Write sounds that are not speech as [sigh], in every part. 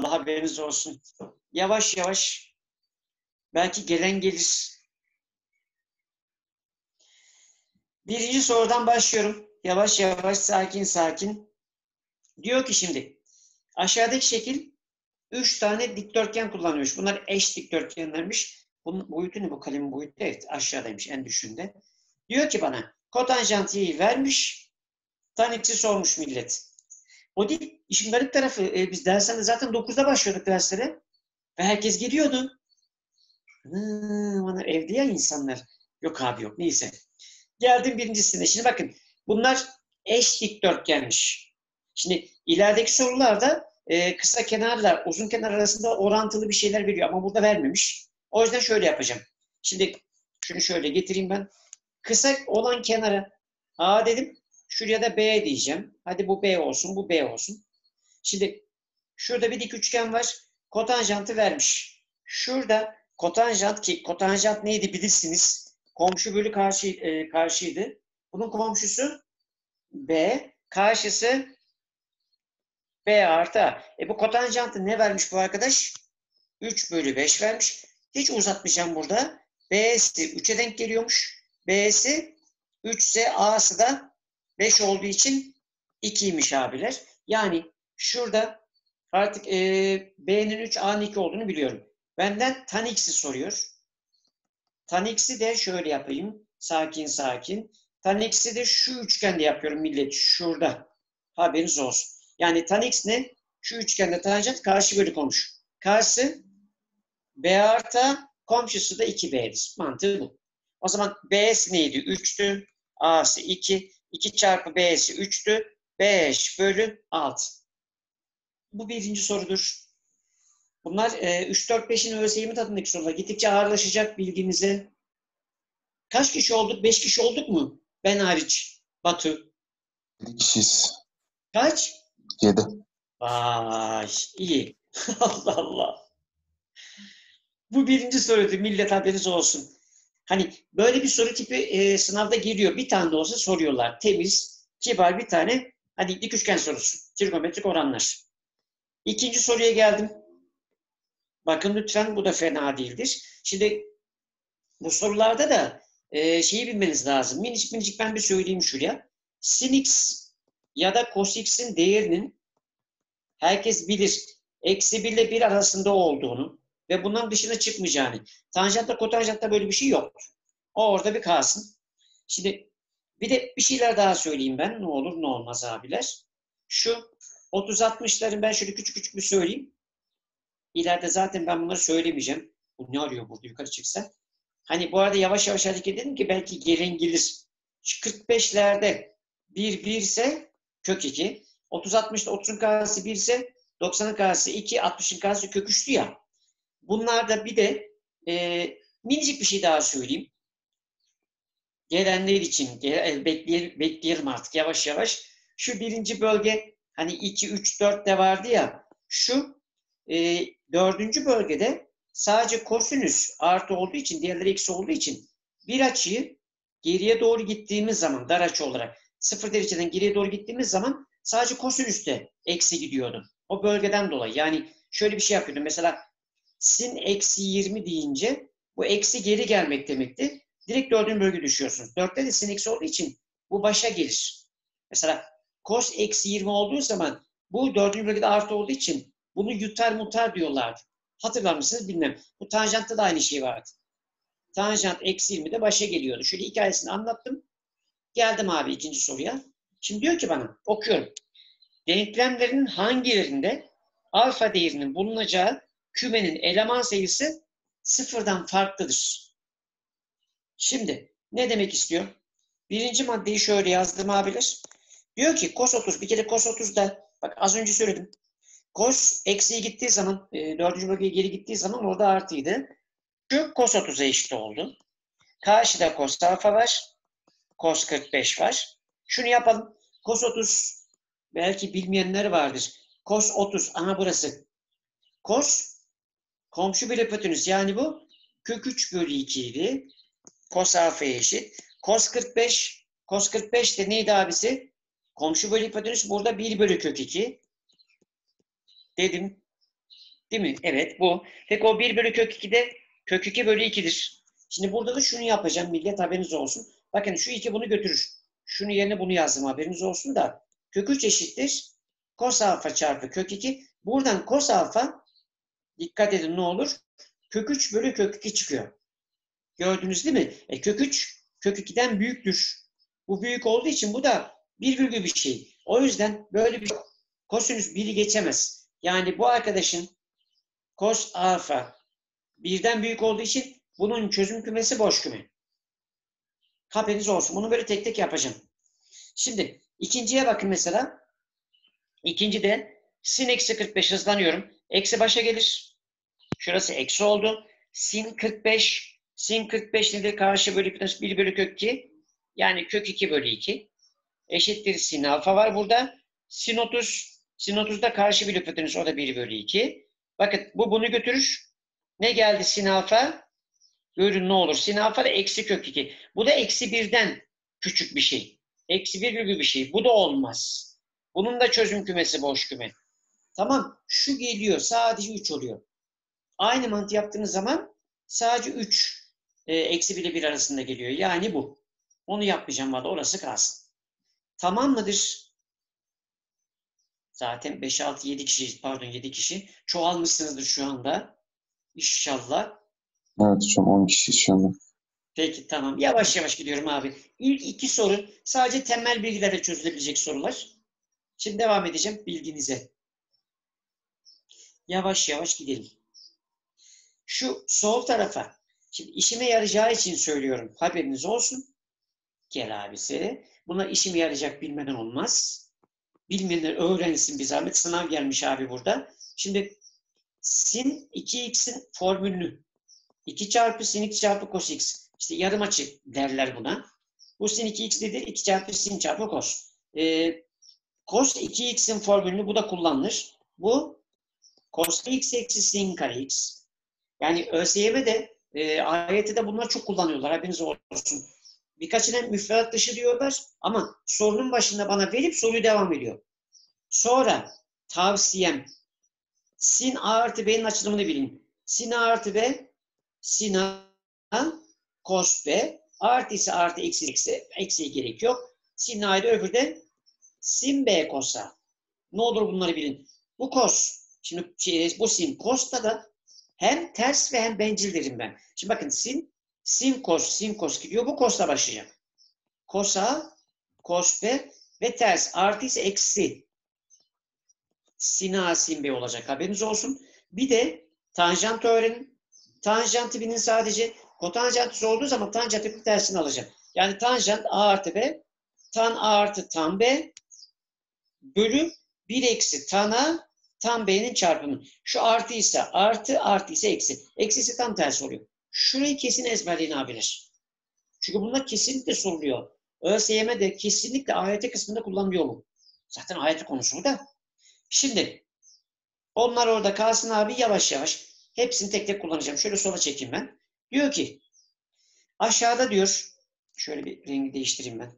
inşallah haberiniz olsun. Yavaş yavaş belki gelen gelir. Birinci sorudan başlıyorum. Yavaş yavaş sakin sakin. Diyor ki şimdi aşağıdaki şekil üç tane dikdörtgen kullanıyormuş. Bunlar eş dikdörtgenlermiş. Bunun boyutu ne bu kalemin boyutu? Evet aşağıdaymış en düşüğünde. Diyor ki bana kotanjant vermiş. Tan sormuş millet. O değil. İşin garip tarafı e, biz derslerde zaten 9'da başlıyorduk derslere. Ve herkes geliyordu. Hı, evde ya insanlar. Yok abi yok. Neyse. Geldim birincisine. Şimdi bakın bunlar eş dikdörtgenmiş. Şimdi ilerideki sorularda e, kısa kenarlar, uzun kenar arasında orantılı bir şeyler veriyor ama burada vermemiş. O yüzden şöyle yapacağım. Şimdi şunu şöyle getireyim ben. Kısa olan kenara A dedim. Şuraya da B diyeceğim. Hadi bu B olsun, bu B olsun. Şimdi şurada bir dik üçgen var. Kotanjantı vermiş. Şurada kotanjant ki kotanjant neydi bilirsiniz. Komşu bölü karşı, e, karşıydı. Bunun komşusu B. Karşısı B artı A. E bu kotanjantı ne vermiş bu arkadaş? 3 bölü 5 vermiş. Hiç uzatmayacağım burada. B'si 3'e denk geliyormuş. B'si 3 ise A'sı da 5 olduğu için 2'ymiş abiler. Yani şurada artık e, B'nin 3, A'nın 2 olduğunu biliyorum. Benden tan x'i soruyor. Tan x'i de şöyle yapayım. Sakin sakin. Tan x'i de şu üçgende yapıyorum millet. Şurada. Haberiniz olsun. Yani tan x ne? Şu üçgende tanjant karşı bölü komşu. Karşı B artı komşusu da 2B'dir. Mantığı bu. O zaman B'si neydi? 3'tü. A'sı 2. 2 çarpı B'si 3'tü. 5 bölü 6. Bu birinci sorudur. Bunlar e, 3, 4, 5'in ÖSYM tadındaki sorular. Gittikçe ağırlaşacak bilginize. Kaç kişi olduk? 5 kişi olduk mu? Ben hariç. Batu. 7 kişiyiz. Kaç? 7. Vay iyi. [laughs] Allah Allah. Bu birinci soruydu. Millet haberiniz olsun. Hani böyle bir soru tipi e, sınavda geliyor. Bir tane de olsa soruyorlar. Temiz, kibar bir tane. Hani dik üçgen sorusu. Trigonometrik oranlar. İkinci soruya geldim. Bakın lütfen bu da fena değildir. Şimdi bu sorularda da e, şeyi bilmeniz lazım. Minicik minicik ben bir söyleyeyim şuraya. Sin x ya da cos x'in değerinin herkes bilir. Eksi 1 ile 1 arasında olduğunu ve bundan dışına çıkmayacağını. Tanjantta kotanjantta böyle bir şey yok. O orada bir kalsın. Şimdi bir de bir şeyler daha söyleyeyim ben. Ne olur ne olmaz abiler. Şu 30-60'ların ben şöyle küçük küçük bir söyleyeyim. İleride zaten ben bunları söylemeyeceğim. Bu ne arıyor burada yukarı çıksa? Hani bu arada yavaş yavaş hareket edin ki belki gelen gelir. Şu 45'lerde 1 1 ise kök 2. 30 60'da 30'un karesi 1 ise 90'ın karesi 2, 60'ın karesi kök 3'tü ya. Bunlarda bir de e, minicik bir şey daha söyleyeyim. Gelenler için gel, bekleyelim, bekleyelim artık yavaş yavaş. Şu birinci bölge hani 2, 3, 4 de vardı ya. Şu e, dördüncü bölgede sadece kosinüs artı olduğu için, diğerleri eksi olduğu için bir açıyı geriye doğru gittiğimiz zaman dar açı olarak sıfır dereceden geriye doğru gittiğimiz zaman sadece kosinüste eksi gidiyordu. O bölgeden dolayı. Yani şöyle bir şey yapıyordum. Mesela sin eksi 20 deyince bu eksi geri gelmek demekti. Direkt dördüncü bölge düşüyorsunuz. Dörtte de sin eksi olduğu için bu başa gelir. Mesela cos eksi 20 olduğu zaman bu dördüncü bölgede artı olduğu için bunu yutar mutar diyorlardı. Hatırlar mısınız bilmem. Bu tanjantta da aynı şey vardı. Tanjant eksi 20 de başa geliyordu. Şöyle hikayesini anlattım. Geldim abi ikinci soruya. Şimdi diyor ki bana, okuyorum. Denklemlerin hangilerinde alfa değerinin bulunacağı kümenin eleman sayısı sıfırdan farklıdır? Şimdi ne demek istiyor? Birinci maddeyi şöyle yazdım abiler. Diyor ki cos 30, bir kere cos 30 da bak az önce söyledim. Cos eksiye gittiği zaman, e, dördüncü bölgeye geri gittiği zaman orada artıydı. Şu cos 30'a eşit oldu. Karşıda cos alfa var. Cos 45 var. Şunu yapalım. Cos 30 belki bilmeyenler vardır. Cos 30. Aha burası. Cos komşu bir hipotenüs. Yani bu kök 3 bölü 2 idi. Cos alfaya eşit. Cos 45. Cos 45 de neydi abisi? Komşu bölü hipotenüs burada 1 bölü kök 2. Dedim. Değil mi? Evet bu. Peki o 1 bölü kök 2 de kök 2 bölü 2'dir. Şimdi burada da şunu yapacağım millet haberiniz olsun. Bakın şu 2 bunu götürür. Şunu yerine bunu yazdım haberiniz olsun da. Kök 3 eşittir. Kos alfa çarpı kök 2. Buradan kos alfa dikkat edin ne olur? Kök 3 bölü kök 2 çıkıyor. Gördünüz değil mi? E, kök 3 kök 2'den büyüktür. Bu büyük olduğu için bu da bir virgül bir şey. O yüzden böyle bir şey kosinüs 1'i geçemez. Yani bu arkadaşın kos alfa birden büyük olduğu için bunun çözüm kümesi boş küme. Haberiniz olsun. Bunu böyle tek tek yapacağım. Şimdi ikinciye bakın mesela. İkinci de sin eksi 45 hızlanıyorum. Eksi başa gelir. Şurası eksi oldu. Sin 45. Sin 45 nedir? Karşı bölü 1 bölü kök 2. Yani kök 2 bölü 2. Eşittir sin alfa var burada. Sin 30. Sin 30'da karşı bir hipotenüs o da 1 bölü 2. Bakın bu bunu götürür. Ne geldi sin alfa? Görün ne olur. Sin alfa da eksi kök 2. Bu da eksi 1'den küçük bir şey. Eksi 1 virgül bir şey. Bu da olmaz. Bunun da çözüm kümesi boş küme. Tamam. Şu geliyor. Sadece 3 oluyor. Aynı mantı yaptığınız zaman sadece 3 e, eksi 1 ile 1 arasında geliyor. Yani bu. Onu yapmayacağım valla. Orası kalsın. Tamam mıdır? Zaten 5, 6, 7 kişi, pardon 7 kişi çoğalmışsınızdır şu anda. İnşallah. Evet hocam 10 kişi şu anda. Peki tamam. Yavaş yavaş gidiyorum abi. İlk iki soru sadece temel bilgilerle çözülebilecek sorular. Şimdi devam edeceğim bilginize. Yavaş yavaş gidelim. Şu sol tarafa. Şimdi işime yarayacağı için söylüyorum. Haberiniz olsun. Gel abisi. Buna işime yarayacak bilmeden olmaz. Bilmeyenler öğrensin bir zahmet. Sınav gelmiş abi burada. Şimdi sin 2x'in formülünü 2 çarpı sin 2 çarpı cos x. İşte yarım açı derler buna. Bu sin 2x nedir? 2 çarpı sin çarpı cos. Ee, cos 2x'in formülünü bu da kullanılır. Bu cos x eksi sin kare x. Yani ÖSYM'de e, AYT'de bunlar çok kullanıyorlar. Haberiniz olsun. Birkaçına müfredat dışı diyorlar ama sorunun başında bana verip soruyu devam ediyor. Sonra tavsiyem sin a artı b'nin açılımını bilin. Sin a artı b sin a cos b artı ise artı eksi eksi eksiye gerek yok. Sin a'yı öbürü de sin b cos'a. Ne olur bunları bilin. Bu cos. Şimdi şey, bu sin cos'ta da hem ters ve hem bencil derim ben. Şimdi bakın sin sin cos sin cos gidiyor. Bu cos'la başlayacak. Cos a cos b ve ters artı ise eksi sin a sin b olacak. Haberiniz olsun. Bir de tanjant öğrenin. Tanjantı bilin sadece kotanjantı olduğu zaman tanjantı tersini alacağım. Yani tanjant a artı b tan a artı tan b bölü 1 eksi tan a tan b'nin çarpımı. Şu artı ise artı artı ise eksi. Eksi ise tam tersi oluyor. Şurayı kesin ezberleyin abiler. Çünkü bunlar kesinlikle soruluyor. ÖSYM'de kesinlikle AYT kısmında kullanılıyor mu? Zaten AYT konusu da. Şimdi onlar orada kalsın abi yavaş yavaş. Hepsini tek tek kullanacağım. Şöyle sola çekeyim ben. Diyor ki aşağıda diyor şöyle bir rengi değiştireyim ben.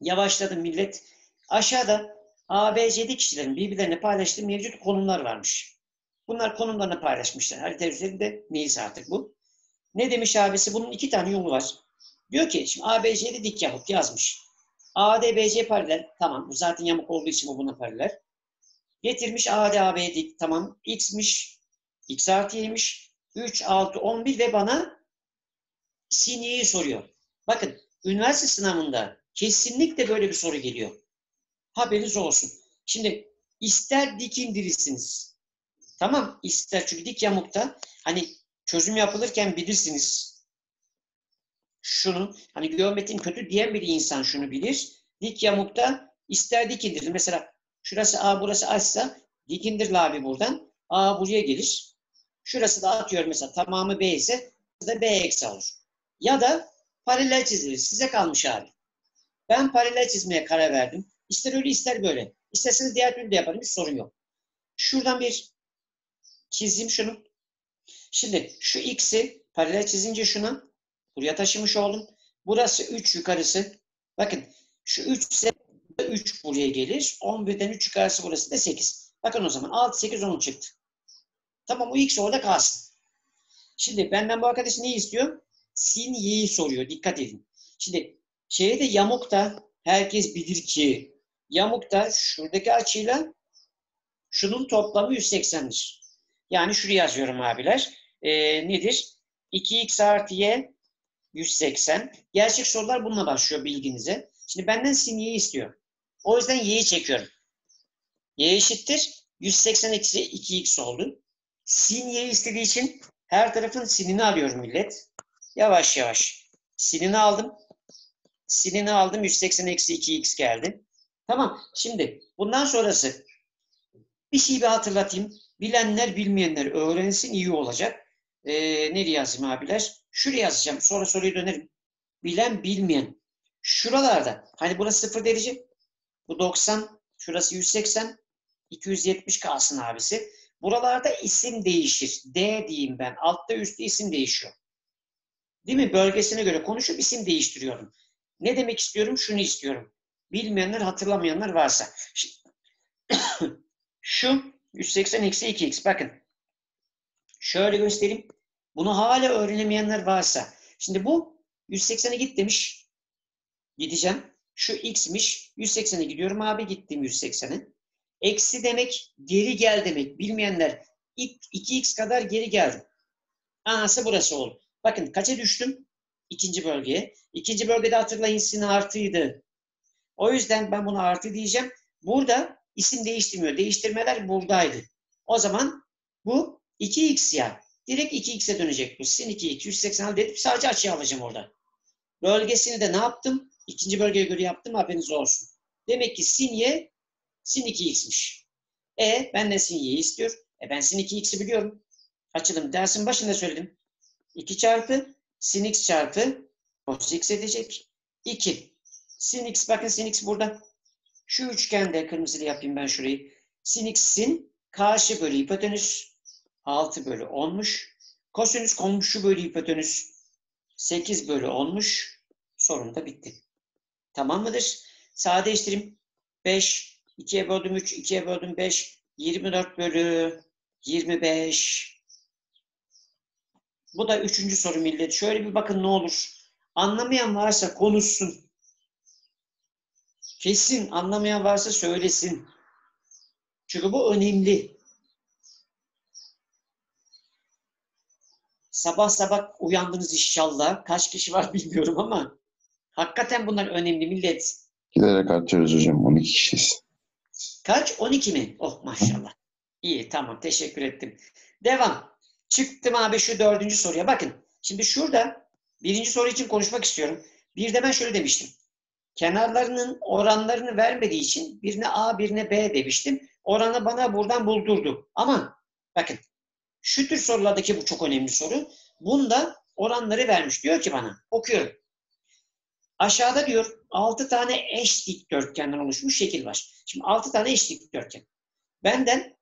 Yavaşladım millet. Aşağıda ABC'de kişilerin birbirlerine paylaştığı mevcut konumlar varmış. Bunlar konumlarını paylaşmışlar. Harita üzerinde neyse artık bu. Ne demiş abisi? Bunun iki tane yolu var. Diyor ki şimdi ABC'de dik yamuk yazmış. ADBC paralel. Tamam bu zaten yamuk olduğu için bu buna paralel. Getirmiş AD AB dik. Tamam. X'miş. X artı y'miş. 3, 6, 11 ve bana sin y'yi soruyor. Bakın üniversite sınavında kesinlikle böyle bir soru geliyor. Haberiniz olsun. Şimdi ister dik indirirsiniz. Tamam ister çünkü dik yamukta hani çözüm yapılırken bilirsiniz. Şunu hani geometrin kötü diyen bir insan şunu bilir. Dik yamukta ister dik indirir. Mesela şurası A burası A'sa dik indiril abi buradan. A buraya gelir. Şurası da atıyor mesela tamamı B ise da B eksi olur. Ya da paralel çizilir. Size kalmış abi. Ben paralel çizmeye karar verdim. İster öyle ister böyle. İsterseniz diğer türlü de yaparım. Hiç sorun yok. Şuradan bir çizeyim şunu. Şimdi şu x'i paralel çizince şuna buraya taşımış oldum. Burası 3 yukarısı. Bakın şu 3 ise 3 buraya gelir. 11'den 3 yukarısı burası da 8. Bakın o zaman 6, 8, 10 çıktı. Tamam o x orada kalsın. Şimdi benden bu arkadaş ne istiyor? Sin y'yi soruyor. Dikkat edin. Şimdi şeye de yamukta herkes bilir ki yamukta şuradaki açıyla şunun toplamı 180'dir. Yani şuraya yazıyorum abiler. Ee, nedir? 2x artı y 180. Gerçek sorular bununla başlıyor bilginize. Şimdi benden sin y'yi istiyor. O yüzden y'yi çekiyorum. y eşittir. 180 eksi 2x oldu. Sin y istediği için her tarafın sinini alıyorum millet. Yavaş yavaş. Sinini aldım. Sinini aldım. 180 eksi 2x geldi. Tamam. Şimdi bundan sonrası bir şeyi bir hatırlatayım. Bilenler bilmeyenler öğrensin iyi olacak. Ee, nereye yazayım abiler? Şuraya yazacağım. Sonra soruyu dönerim. Bilen bilmeyen. Şuralarda. Hani burası 0 derece. Bu 90. Şurası 180. 270 kalsın abisi. Buralarda isim değişir. D diyeyim ben. Altta üstte isim değişiyor. Değil mi? Bölgesine göre konuşup isim değiştiriyorum. Ne demek istiyorum? Şunu istiyorum. Bilmeyenler, hatırlamayanlar varsa. [coughs] Şu 180 eksi 2x. Bakın. Şöyle göstereyim. Bunu hala öğrenemeyenler varsa. Şimdi bu 180'e git demiş. Gideceğim. Şu x'miş. 180'e gidiyorum abi. Gittim 180'e. Eksi demek geri gel demek. Bilmeyenler 2x kadar geri geldim. Anası burası oldu. Bakın kaça düştüm? İkinci bölgeye. İkinci bölgede hatırlayın sin artıydı. O yüzden ben bunu artı diyeceğim. Burada isim değiştirmiyor. Değiştirmeler buradaydı. O zaman bu 2x ya. Direkt 2x'e dönecek bu. Sin 2x. 180 al dedim. Sadece açıyı alacağım orada. Bölgesini de ne yaptım? İkinci bölgeye göre yaptım. Haberiniz olsun. Demek ki sin y sin 2x'miş. E ben de sin y'yi istiyor. E ben sin 2x'i biliyorum. Açılım dersin başında söyledim. 2 çarpı sin x çarpı cos x edecek. 2. Sin x bakın sin x burada. Şu üçgende kırmızılı yapayım ben şurayı. Sin x sin karşı bölü hipotenüs 6 bölü 10'muş. Kosinüs komşu bölü hipotenüs 8 bölü 10'muş. Sorun da bitti. Tamam mıdır? Sadeleştireyim. 5, 2'ye böldüm 3, 2'ye böldüm 5, 24 bölü 25. Bu da üçüncü soru millet. Şöyle bir bakın ne olur. Anlamayan varsa konuşsun. Kesin anlamayan varsa söylesin. Çünkü bu önemli. Sabah sabah uyandınız inşallah. Kaç kişi var [laughs] bilmiyorum ama hakikaten bunlar önemli millet. Giderek artıyoruz hocam. 12 kişiyiz. Kaç? 12 mi? Oh maşallah. İyi tamam teşekkür ettim. Devam. Çıktım abi şu dördüncü soruya. Bakın şimdi şurada birinci soru için konuşmak istiyorum. Bir de ben şöyle demiştim. Kenarlarının oranlarını vermediği için birine A birine B demiştim. Oranı bana buradan buldurdu. Ama bakın şu tür sorulardaki bu çok önemli soru. Bunda oranları vermiş. Diyor ki bana okuyorum. Aşağıda diyor 6 tane eş dikdörtgenden oluşmuş şekil var. Şimdi 6 tane eş dikdörtgen. Benden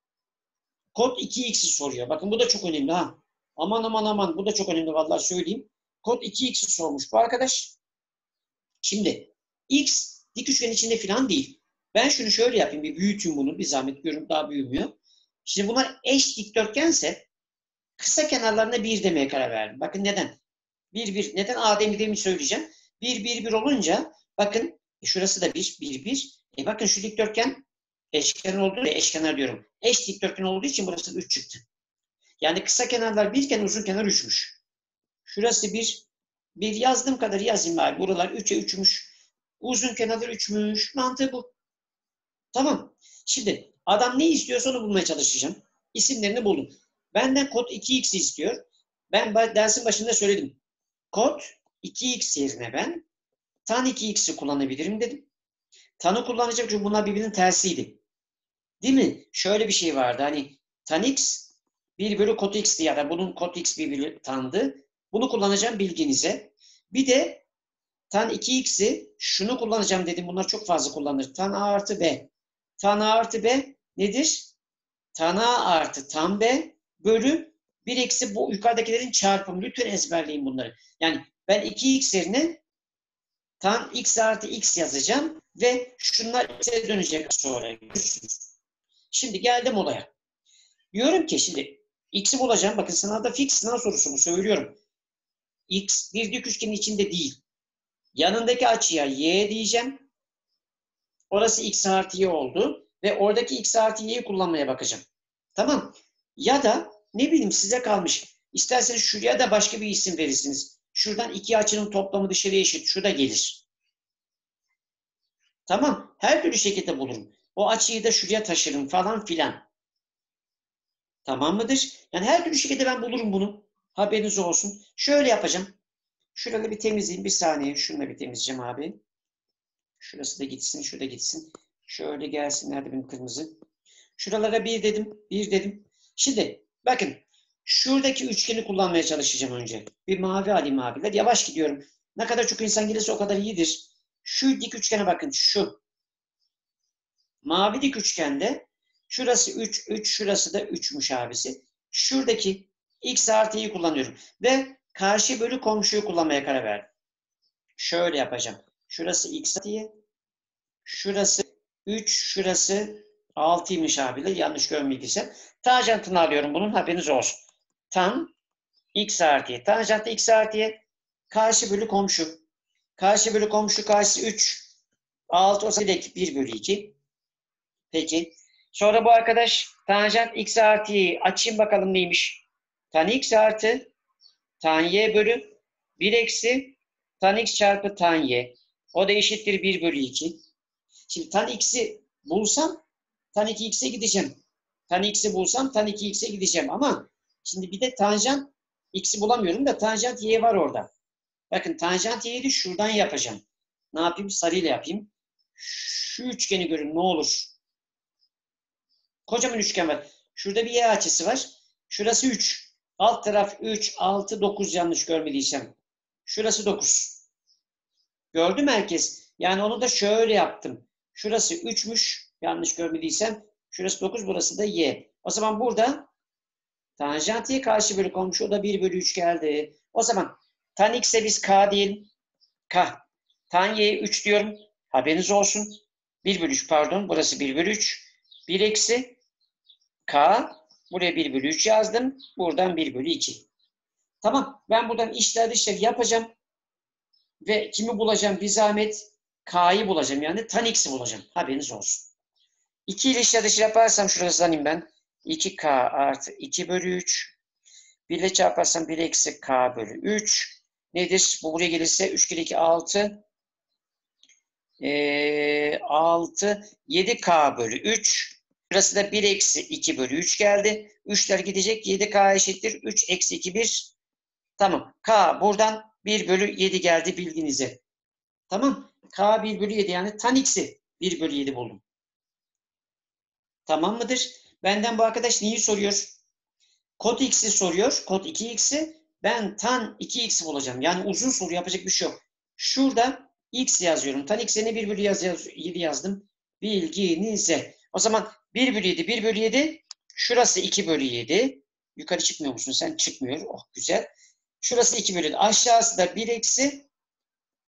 kod 2x'i soruyor. Bakın bu da çok önemli ha. Aman aman aman bu da çok önemli vallahi söyleyeyim. Kod 2x'i sormuş bu arkadaş. Şimdi x dik üçgen içinde falan değil. Ben şunu şöyle yapayım bir büyüteyim bunu. Bir zahmet görün daha büyümüyor. Şimdi bunlar eş dikdörtgense kısa kenarlarına 1 demeye karar verdim. Bakın neden? 1 1 neden A demediğimi söyleyeceğim. 1 1 1 olunca bakın e şurası da 1 1 1. E bakın şu dikdörtgen eşkenar olduğu eşkenar diyorum. Eş dikdörtgen olduğu için burası 3 çıktı. Yani kısa kenarlar 1 iken uzun kenar 3'müş. Şurası 1 1 yazdığım kadar yazayım abi. Buralar 3'e 3'müş. Uzun kenarlar 3'müş. Mantığı bu. Tamam. Şimdi adam ne istiyorsa onu bulmaya çalışacağım. İsimlerini buldum. Benden kod 2x istiyor. Ben dersin başında söyledim. Kod 2x yerine ben tan 2x'i kullanabilirim dedim. Tanı kullanacak çünkü bunlar birbirinin tersiydi. Değil mi? Şöyle bir şey vardı. Hani tan x 1 bölü kod x'ti ya da bunun kod x bir tandı. Bunu kullanacağım bilginize. Bir de tan 2x'i şunu kullanacağım dedim. Bunlar çok fazla kullanılır. Tan a artı b. Tan a artı b nedir? Tan a artı tan b bölü 1 eksi bu yukarıdakilerin çarpımı. Lütfen ezberleyin bunları. Yani ben 2x yerine tan x artı x yazacağım ve şunlar x'e dönecek sonra. Şimdi geldim olaya. Diyorum ki şimdi X'i bulacağım. Bakın sınavda fix sınav sorusu bu söylüyorum. X bir dik üçgenin içinde değil. Yanındaki açıya Y diyeceğim. Orası X artı Y oldu. Ve oradaki X artı Y'yi kullanmaya bakacağım. Tamam. Ya da ne bileyim size kalmış. İsterseniz şuraya da başka bir isim verirsiniz. Şuradan iki açının toplamı dışarıya eşit. Şu da gelir. Tamam. Her türlü şekilde bulurum. O açıyı da şuraya taşırım falan filan. Tamam mıdır? Yani her türlü şekilde ben bulurum bunu. Haberiniz olsun. Şöyle yapacağım. Şuraları bir temizleyeyim. Bir saniye. Şunu da bir temizleyeceğim abi. Şurası da gitsin. Şurada gitsin. Şöyle gelsin. Nerede benim kırmızı? Şuralara bir dedim. Bir dedim. Şimdi bakın. Şuradaki üçgeni kullanmaya çalışacağım önce. Bir mavi alayım abiler. Yavaş gidiyorum. Ne kadar çok insan gelirse o kadar iyidir. Şu dik üçgene bakın. Şu. Mavi dik üçgende şurası 3, 3, şurası da 3'müş abisi. Şuradaki x artı y'yi kullanıyorum. Ve karşı bölü komşuyu kullanmaya karar verdim. Şöyle yapacağım. Şurası x y. Şurası 3, şurası 6'ymış abiyle. Yanlış görmediysem. Tanjantını alıyorum bunun haberiniz olsun. Tan x artı. Tanjant x artı. Karşı bölü komşu. Karşı bölü komşu karşısı 3. 6 olsa direkt 1 bölü 2. Peki. Sonra bu arkadaş tanjant x artı y'yi açayım bakalım neymiş. Tan x artı tan y bölü 1 eksi tan x çarpı tan y. O da eşittir 1 bölü 2. Şimdi tan x'i bulsam tan 2x'e gideceğim. Tan x'i bulsam tan 2x'e gideceğim ama şimdi bir de tanjant x'i bulamıyorum da tanjant y var orada. Bakın tanjant y'yi de şuradan yapacağım. Ne yapayım? Sarıyla yapayım. Şu üçgeni görün ne olur. Kocaman üçgen var. Şurada bir y açısı var. Şurası 3. Alt taraf 3, 6, 9 yanlış görmediysem. Şurası 9. Gördü mü herkes? Yani onu da şöyle yaptım. Şurası 3'müş. Yanlış görmediysem. Şurası 9, burası da y. O zaman burada tanjant y karşı bölü komşu. O da 1 bölü 3 geldi. O zaman tan x'e biz k diyelim. K. Tan y'ye 3 diyorum. Haberiniz olsun. 1 bölü 3 pardon. Burası 1 bölü 3. 1 eksi k. Buraya 1 bölü 3 yazdım. Buradan 1 bölü 2. Tamam. Ben buradan işler dışarı yapacağım. Ve kimi bulacağım? Bir zahmet k'yı bulacağım. Yani tan x'i bulacağım. Haberiniz olsun. 2 ile işler dışı yaparsam şurası hızlanayım ben. 2k artı 2 bölü 3. 1 ile çarparsam 1 eksi k bölü 3. Nedir? Bu buraya gelirse 3 kere 2 6. Ee, 6. 7k bölü 3. Burası da 1 eksi 2 bölü 3 geldi. 3'ler gidecek. 7k eşittir. 3 eksi 2 1. Tamam. K buradan 1 bölü 7 geldi bilginize. Tamam. K 1 bölü 7 yani tan x'i 1 bölü 7 buldum. Tamam mıdır? Benden bu arkadaş neyi soruyor? Kod x'i soruyor. Kod 2x'i. Ben tan 2x'i bulacağım. Yani uzun soru yapacak bir şey yok. Şurada x yazıyorum. Tan x'e ne 1 bölü yaz, yaz, 7 yazdım. Bilginize. O zaman 1 bölü 7, 1 bölü 7. Şurası 2 bölü 7. Yukarı çıkmıyor musun? Sen çıkmıyor. Oh güzel. Şurası 2 bölü 7. Aşağısı da 1 eksi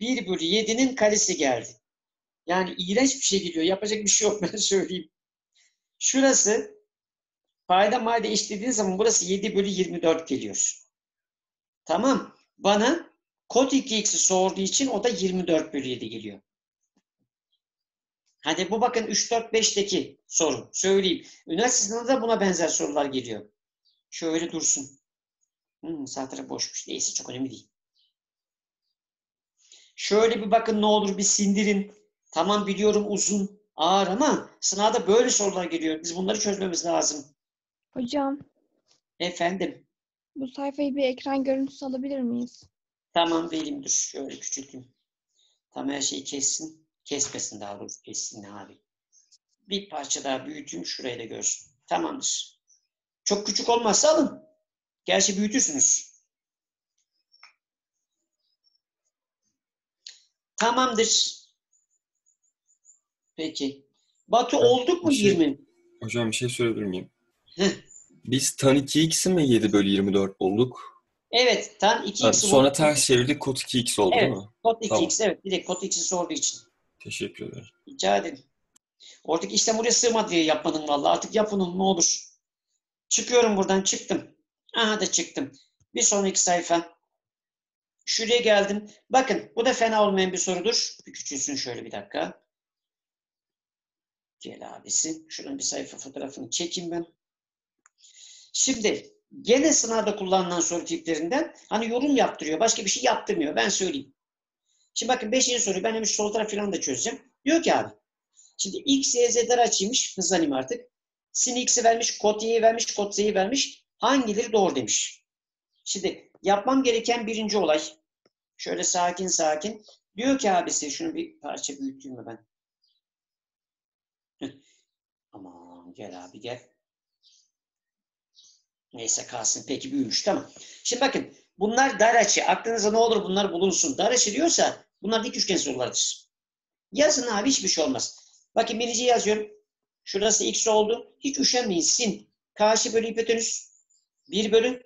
1 bölü 7'nin karesi geldi. Yani iğrenç bir şey geliyor. Yapacak bir şey yok [laughs] ben söyleyeyim. Şurası payda mayda eşitlediğiniz zaman burası 7 bölü 24 geliyor. Tamam. Bana kod 2x'i sorduğu için o da 24 bölü 7 geliyor. Hadi bu bakın 3, 4, 5'teki soru. Söyleyeyim. Üniversite sınavında da buna benzer sorular geliyor. Şöyle dursun. Hmm, sağ taraf boşmuş. Neyse çok önemli değil. Şöyle bir bakın ne olur bir sindirin. Tamam biliyorum uzun, ağır ama sınavda böyle sorular geliyor. Biz bunları çözmemiz lazım. Hocam, Efendim. bu sayfayı bir ekran görüntüsü alabilir miyiz? Tamam vereyim dur. Şöyle küçülteyim. Tam her şeyi kessin. Kesmesin daha doğrusu. Kessin abi. Bir parça daha büyüteyim. Şurayı da görsün. Tamamdır. Çok küçük olmazsa alın. Gerçi büyütürsünüz. Tamamdır. Peki. Batu Evet, olduk mu bir şey- 20? Hocam bir şey söyleyebilir miyim? Heh. Biz tan 2x'i mi 7 bölü 24 bulduk? Evet. Tan 2x'i Ha, sonra ters çevirdik kod 2x oldu Evet. değil mi? Kod 2x. Tamam. Evet. Direkt kod 2'si sorduğu için. Teşekkür ederim. Rica ederim. Oradaki işlem buraya sığmadı diye yapmadım vallahi. Artık onu ne olur. Çıkıyorum buradan çıktım. Aha da çıktım. Bir sonraki sayfa. Şuraya geldim. Bakın bu da fena olmayan bir sorudur. Bir küçülsün şöyle bir dakika. Gel abisi. Şuradan bir sayfa fotoğrafını çekeyim ben. Şimdi gene sınavda kullanılan soru tiplerinden hani yorum yaptırıyor. Başka bir şey yaptırmıyor. Ben söyleyeyim. Şimdi bakın 5. soruyu ben hemen sol taraf falan da çözeceğim. Diyor ki abi. Şimdi x, y, z'ler açıymış. Hızlanayım artık. Sin x'i vermiş, kod y'yi vermiş, kod z'yi vermiş. Hangileri doğru demiş. Şimdi yapmam gereken birinci olay. Şöyle sakin sakin. Diyor ki abisi şunu bir parça büyüteyim mi ben? Aman gel abi gel. Neyse kalsın. Peki büyümüş. Tamam. Şimdi bakın. Bunlar dar açı. Aklınıza ne olur bunlar bulunsun. Dar açı diyorsa bunlar dik üçgen sorulardır. Yazın abi hiçbir şey olmaz. Bakın birinci yazıyorum. Şurası x oldu. Hiç üşenmeyin. Sin. Karşı bölü hipotenüs. 1 bölü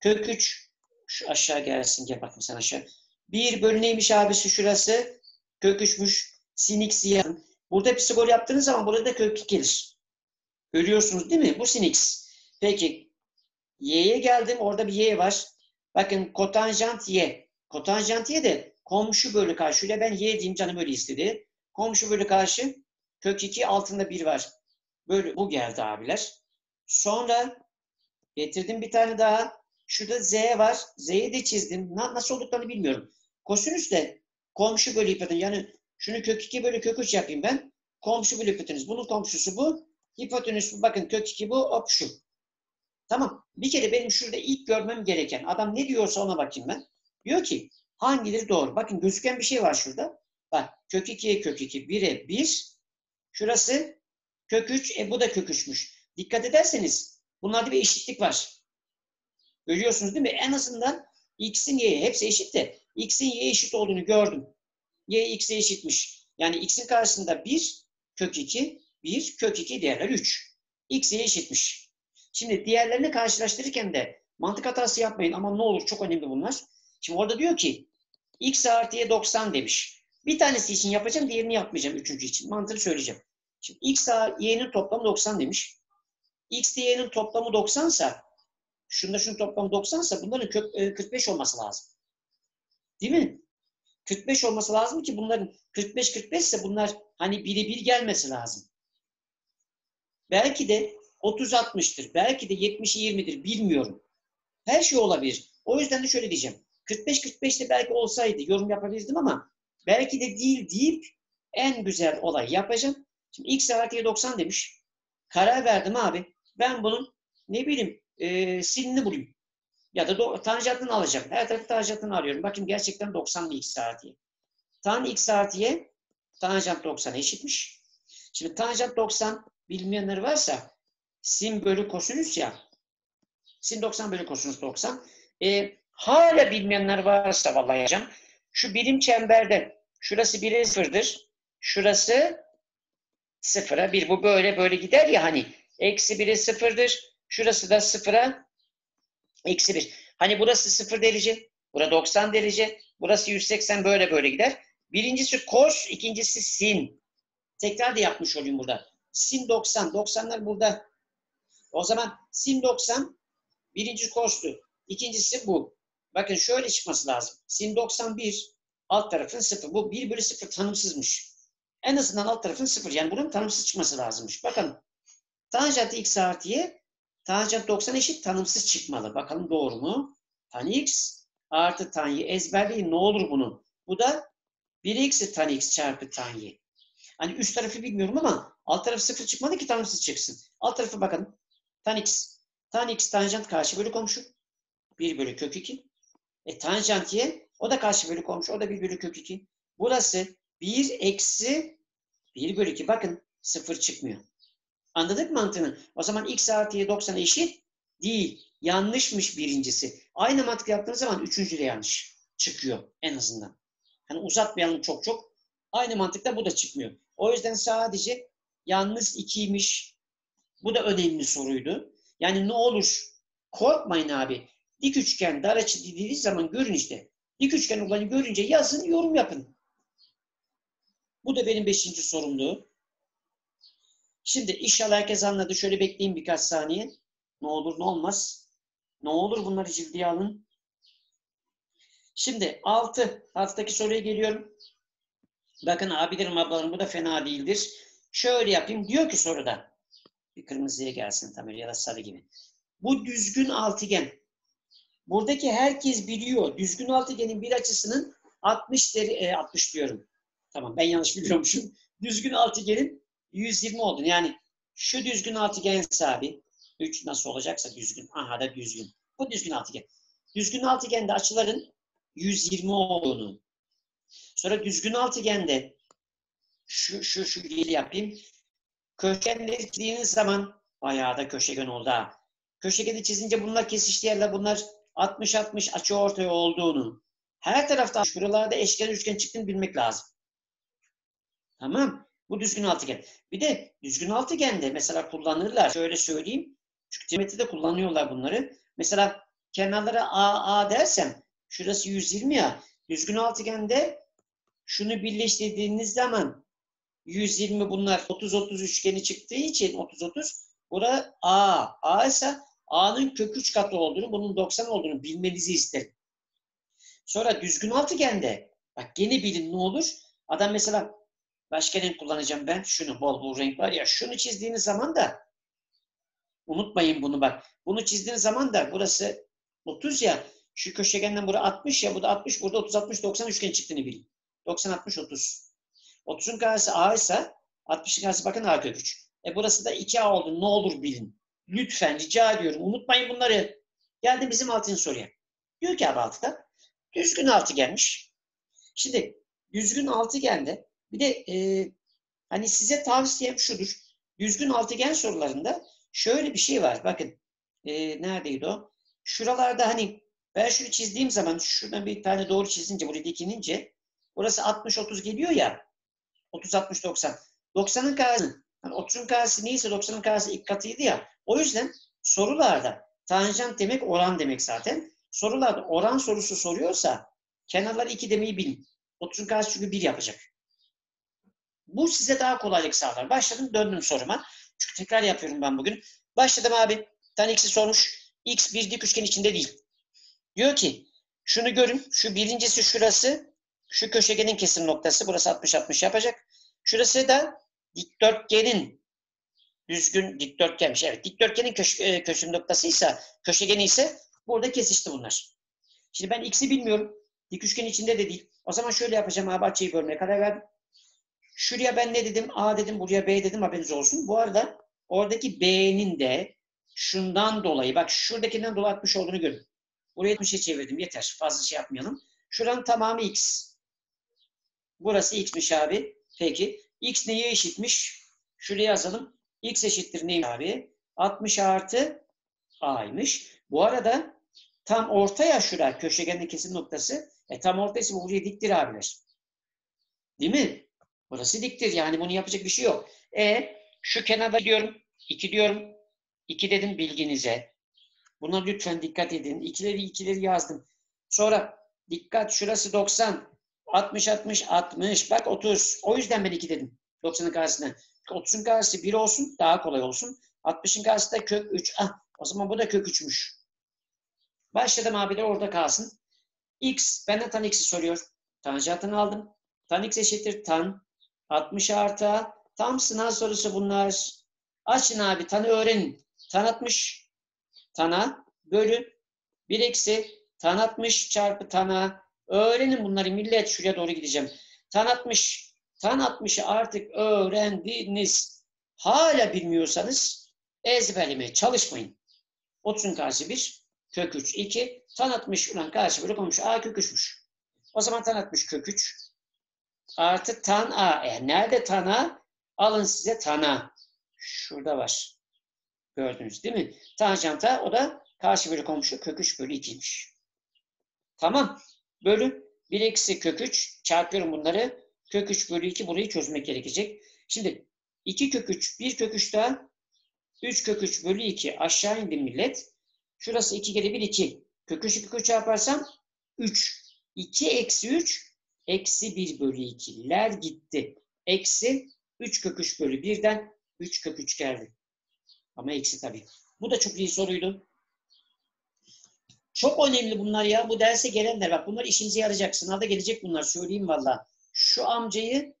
kök 3. Şu aşağı gelsin. Gel bakayım sen aşağı. 1 bölü neymiş abisi şurası? Kök 3'müş. Sin x'i yazın. Burada psikol yaptığınız zaman burada da kök 2 gelir. Görüyorsunuz değil mi? Bu sin x. Peki y'ye geldim. Orada bir y var. Bakın kotanjant y. Kotanjant y de komşu bölü karşıyla ben y diyeyim canım öyle istedi. Komşu bölü karşı kök 2 altında 1 var. Böyle bu geldi abiler. Sonra getirdim bir tane daha. Şurada z var. Z'yi de çizdim. Na- nasıl olduklarını bilmiyorum. Kosinüs de komşu bölü hipotenüs. Yani şunu kök 2 bölü kök 3 yapayım ben. Komşu bölü hipotenüs. Bunun komşusu bu. Hipotenüs bu. Bakın kök 2 bu. Hop şu. Tamam. Bir kere benim şurada ilk görmem gereken adam ne diyorsa ona bakayım ben. Diyor ki hangileri doğru? Bakın gözüken bir şey var şurada. Bak kök 2'ye kök 2. 1'e 1. Şurası kök 3. E bu da kök 3'müş. Dikkat ederseniz bunlarda bir eşitlik var. Görüyorsunuz değil mi? En azından x'in y'ye hepsi eşit de x'in y'ye eşit olduğunu gördüm. y x'e eşitmiş. Yani x'in karşısında 1 kök 2, 1 kök 2 diğerler 3. x'e eşitmiş. Şimdi diğerlerini karşılaştırırken de mantık hatası yapmayın ama ne olur çok önemli bunlar. Şimdi orada diyor ki x artı y 90 demiş. Bir tanesi için yapacağım, diğerini yapmayacağım üçüncü için. Mantığını söyleyeceğim. Şimdi x y'nin toplamı 90 demiş. x ile y'nin toplamı 90 sa şunda şunun toplamı 90 sa bunların kök, e, 45 olması lazım. Değil mi? 45 olması lazım ki bunların 45-45 ise bunlar hani biri bir gelmesi lazım. Belki de 30-60'tır. Belki de 70'i 20'dir. Bilmiyorum. Her şey olabilir. O yüzden de şöyle diyeceğim. 45-45 de belki olsaydı yorum yapabilirdim ama belki de değil deyip en güzel olay yapacağım. Şimdi x artı y 90 demiş. Karar verdim abi. Ben bunun ne bileyim e, sinini bulayım. Ya da tanjantını alacağım. Her tarafı tanjantını arıyorum. Bakın gerçekten 90 mı x artı y? Tan x artı y tanjant 90 eşitmiş. Şimdi tanjant 90 bilmeyenler varsa sin bölü kosinüs ya. Sin 90 bölü kosinüs 90. E, hala bilmeyenler varsa vallahi yazacağım. Şu birim çemberde şurası 1'e 0'dır. Şurası 0'a 1. Bu böyle böyle gider ya hani. Eksi 1'e 0'dır. Şurası da 0'a eksi 1. Hani burası 0 derece. Burası 90 derece. Burası 180 böyle böyle gider. Birincisi kos, ikincisi sin. Tekrar da yapmış olayım burada. Sin 90. 90'lar burada. O zaman sin 90 birinci kostu. İkincisi bu. Bakın şöyle çıkması lazım. Sin 91 alt tarafın 0. Bu 1 bölü 0 tanımsızmış. En azından alt tarafın 0. Yani bunun tanımsız çıkması lazımmış. Bakın tanjant x artı y tanjant 90 eşit tanımsız çıkmalı. Bakalım doğru mu? Tan x artı tan y ezberleyin ne olur bunun. Bu da 1 eksi tan x çarpı tan y. Hani üst tarafı bilmiyorum ama alt tarafı 0 çıkmadı ki tanımsız çıksın. Alt tarafı bakalım. Tan x. Tan x tanjant karşı bölü komşu. 1 bölü kök 2. E tanjant y o da karşı bölü komşu. O da 1 bölü kök 2. Burası 1 eksi 1 bölü 2. Bakın 0 çıkmıyor. Anladık mantığını? O zaman x artı y 90 eşit değil. Yanlışmış birincisi. Aynı mantık yaptığınız zaman üçüncü de yanlış çıkıyor en azından. Hani uzatmayalım çok çok. Aynı mantıkta bu da çıkmıyor. O yüzden sadece yalnız ikiymiş. Bu da önemli soruydu. Yani ne olur korkmayın abi. Dik üçgen dar açı dediğiniz zaman görün işte. Dik üçgen olanı görünce yazın yorum yapın. Bu da benim beşinci sorumdu. Şimdi inşallah herkes anladı. Şöyle bekleyin birkaç saniye. Ne olur ne olmaz. Ne olur bunları ciddiye alın. Şimdi 6. Alttaki soruya geliyorum. Bakın abilerim ablalarım bu da fena değildir. Şöyle yapayım. Diyor ki soruda. Bir kırmızıya gelsin tam öyle ya da sarı gibi. Bu düzgün altıgen. Buradaki herkes biliyor. Düzgün altıgenin bir açısının 60 deri, e, 60 diyorum. Tamam ben yanlış biliyormuşum. [laughs] Düzgün altıgenin 120 olduğunu. Yani şu düzgün altıgen abi 3 nasıl olacaksa düzgün. Aha da düzgün. Bu düzgün altıgen. Düzgün altıgende açıların 120 olduğunu. Sonra düzgün altıgende şu şu şu geri yapayım. Köşegenleri çizdiğiniz zaman bayağı da köşegen oldu ha. Köşegeni çizince bunlar kesiştiği yerler bunlar 60-60 açı ortaya olduğunu. Her tarafta şuralarda eşkenar üçgen çıktığını bilmek lazım. Tamam. Bu düzgün altıgen. Bir de düzgün altıgende mesela kullanırlar. Şöyle söyleyeyim. Çünkü geometride kullanıyorlar bunları. Mesela kenarlara A, A dersem şurası 120 ya. Düzgün altıgende şunu birleştirdiğiniz zaman 120 bunlar 30-30 üçgeni çıktığı için 30-30 bura A. A ise A'nın kök 3 katı olduğunu, bunun 90 olduğunu bilmenizi isterim. Sonra düzgün altıgende bak gene bilin ne olur. Adam mesela başka renk kullanacağım ben. Şunu bol bol renk var ya. Şunu çizdiğiniz zaman da unutmayın bunu bak. Bunu çizdiğiniz zaman da burası 30 ya. Şu köşegenden bura 60 ya. Bu da 60. Burada 30 60 90 üçgen çıktığını bilin. 90 60 30. 30'un karşısı A ise 60'ın karşısı bakın A kök 3. E burası da 2A oldu. Ne olur bilin. Lütfen rica ediyorum. Unutmayın bunları. Geldim bizim altıncı soruya. Diyor ki abi altıda. Düzgün altıgenmiş. Şimdi düzgün altıgende bir de e, hani size tavsiyem şudur. Düzgün altıgen sorularında şöyle bir şey var. Bakın e, neredeydi o? Şuralarda hani ben şunu çizdiğim zaman şuradan bir tane doğru çizince buraya dikinince burası 60-30 geliyor ya 30-60-90. 90'ın karşısı yani 30'un karşısı neyse 90'ın karşısı ilk katıydı ya. O yüzden sorularda tanjant demek oran demek zaten. Sorularda oran sorusu soruyorsa kenarlar 2 demeyi bilin. 30'un karşısı çünkü 1 yapacak. Bu size daha kolaylık sağlar. Başladım döndüm soruma. Çünkü tekrar yapıyorum ben bugün. Başladım abi. Tane x'i sormuş. X bir dik üçgen içinde değil. Diyor ki şunu görün. Şu birincisi şurası. Şu köşegenin kesim noktası. Burası 60-60 yapacak. Şurası da dikdörtgenin düzgün dikdörtgenmiş. Evet dikdörtgenin köş, e, köşüm noktasıysa köşegeni ise burada kesişti bunlar. Şimdi ben x'i bilmiyorum. Dik üçgen içinde de değil. O zaman şöyle yapacağım abi açıyı bölmeye karar verdim. Şuraya ben ne dedim? A dedim, buraya B dedim haberiniz olsun. Bu arada oradaki B'nin de şundan dolayı, bak şuradakinden dolayı 60 olduğunu görün. Buraya 70'e çevirdim. Yeter. Fazla şey yapmayalım. Şuranın tamamı X. Burası X'miş abi. Peki. X neye eşitmiş? Şuraya yazalım. X eşittir neymiş abi? 60 artı A'ymış. Bu arada tam ortaya şura köşegenin kesim noktası. E tam ortası bu buraya diktir abiler. Değil mi? Burası diktir. Yani bunu yapacak bir şey yok. E şu kenarda diyorum. 2 diyorum. 2 dedim bilginize. Buna lütfen dikkat edin. İkileri ikileri yazdım. Sonra dikkat şurası 90. 60 60 60. Bak 30. O yüzden ben 2 dedim. 90'ın karşısına. 30'un karşısı 1 olsun. Daha kolay olsun. 60'ın karşısı da kök 3. Ah, o zaman bu da kök 3'müş. Başladım abiler orada kalsın. X. Benden tan x'i soruyor. Tanjantını aldım. Tan x eşittir tan. 60 artı. Tam sınav sorusu bunlar. Açın abi tanı öğrenin. Tan 60 tana bölü 1 eksi tan 60 çarpı tana. Öğrenin bunları millet. Şuraya doğru gideceğim. Tan 60 tan 60'ı artık öğrendiniz. Hala bilmiyorsanız ezberlemeye çalışmayın. 30'un karşı 1, kök 3, 2. Tan 60 ulan karşı bölü komşu. A kök 3'müş. O zaman tan 60 kök 3 artı tan A. E, nerede tan A? Alın size tan A. Şurada var. Gördünüz değil mi? Tanjanta o da karşı bölü komşu kök 3 bölü 2'ymiş. Tamam. Bölü 1 eksi kök 3 çarpıyorum bunları. Kök 3 bölü 2 burayı çözmek gerekecek. Şimdi 2 kök 3, 1 kök 3 daha 3 kök 3 bölü 2 aşağı indim millet. Şurası 2 kere 1 2. Kök 3 kök 3 çarparsam 3. 2 eksi 3 eksi 1 bölü 2'ler gitti. Eksi 3 kök 3 bölü 1'den 3 kök 3 geldi. Ama eksi tabii. Bu da çok iyi soruydu. Çok önemli bunlar ya. Bu derse gelenler. Bak bunlar işinize yarayacak. Sınavda gelecek bunlar. Söyleyeyim valla. Şu amcayı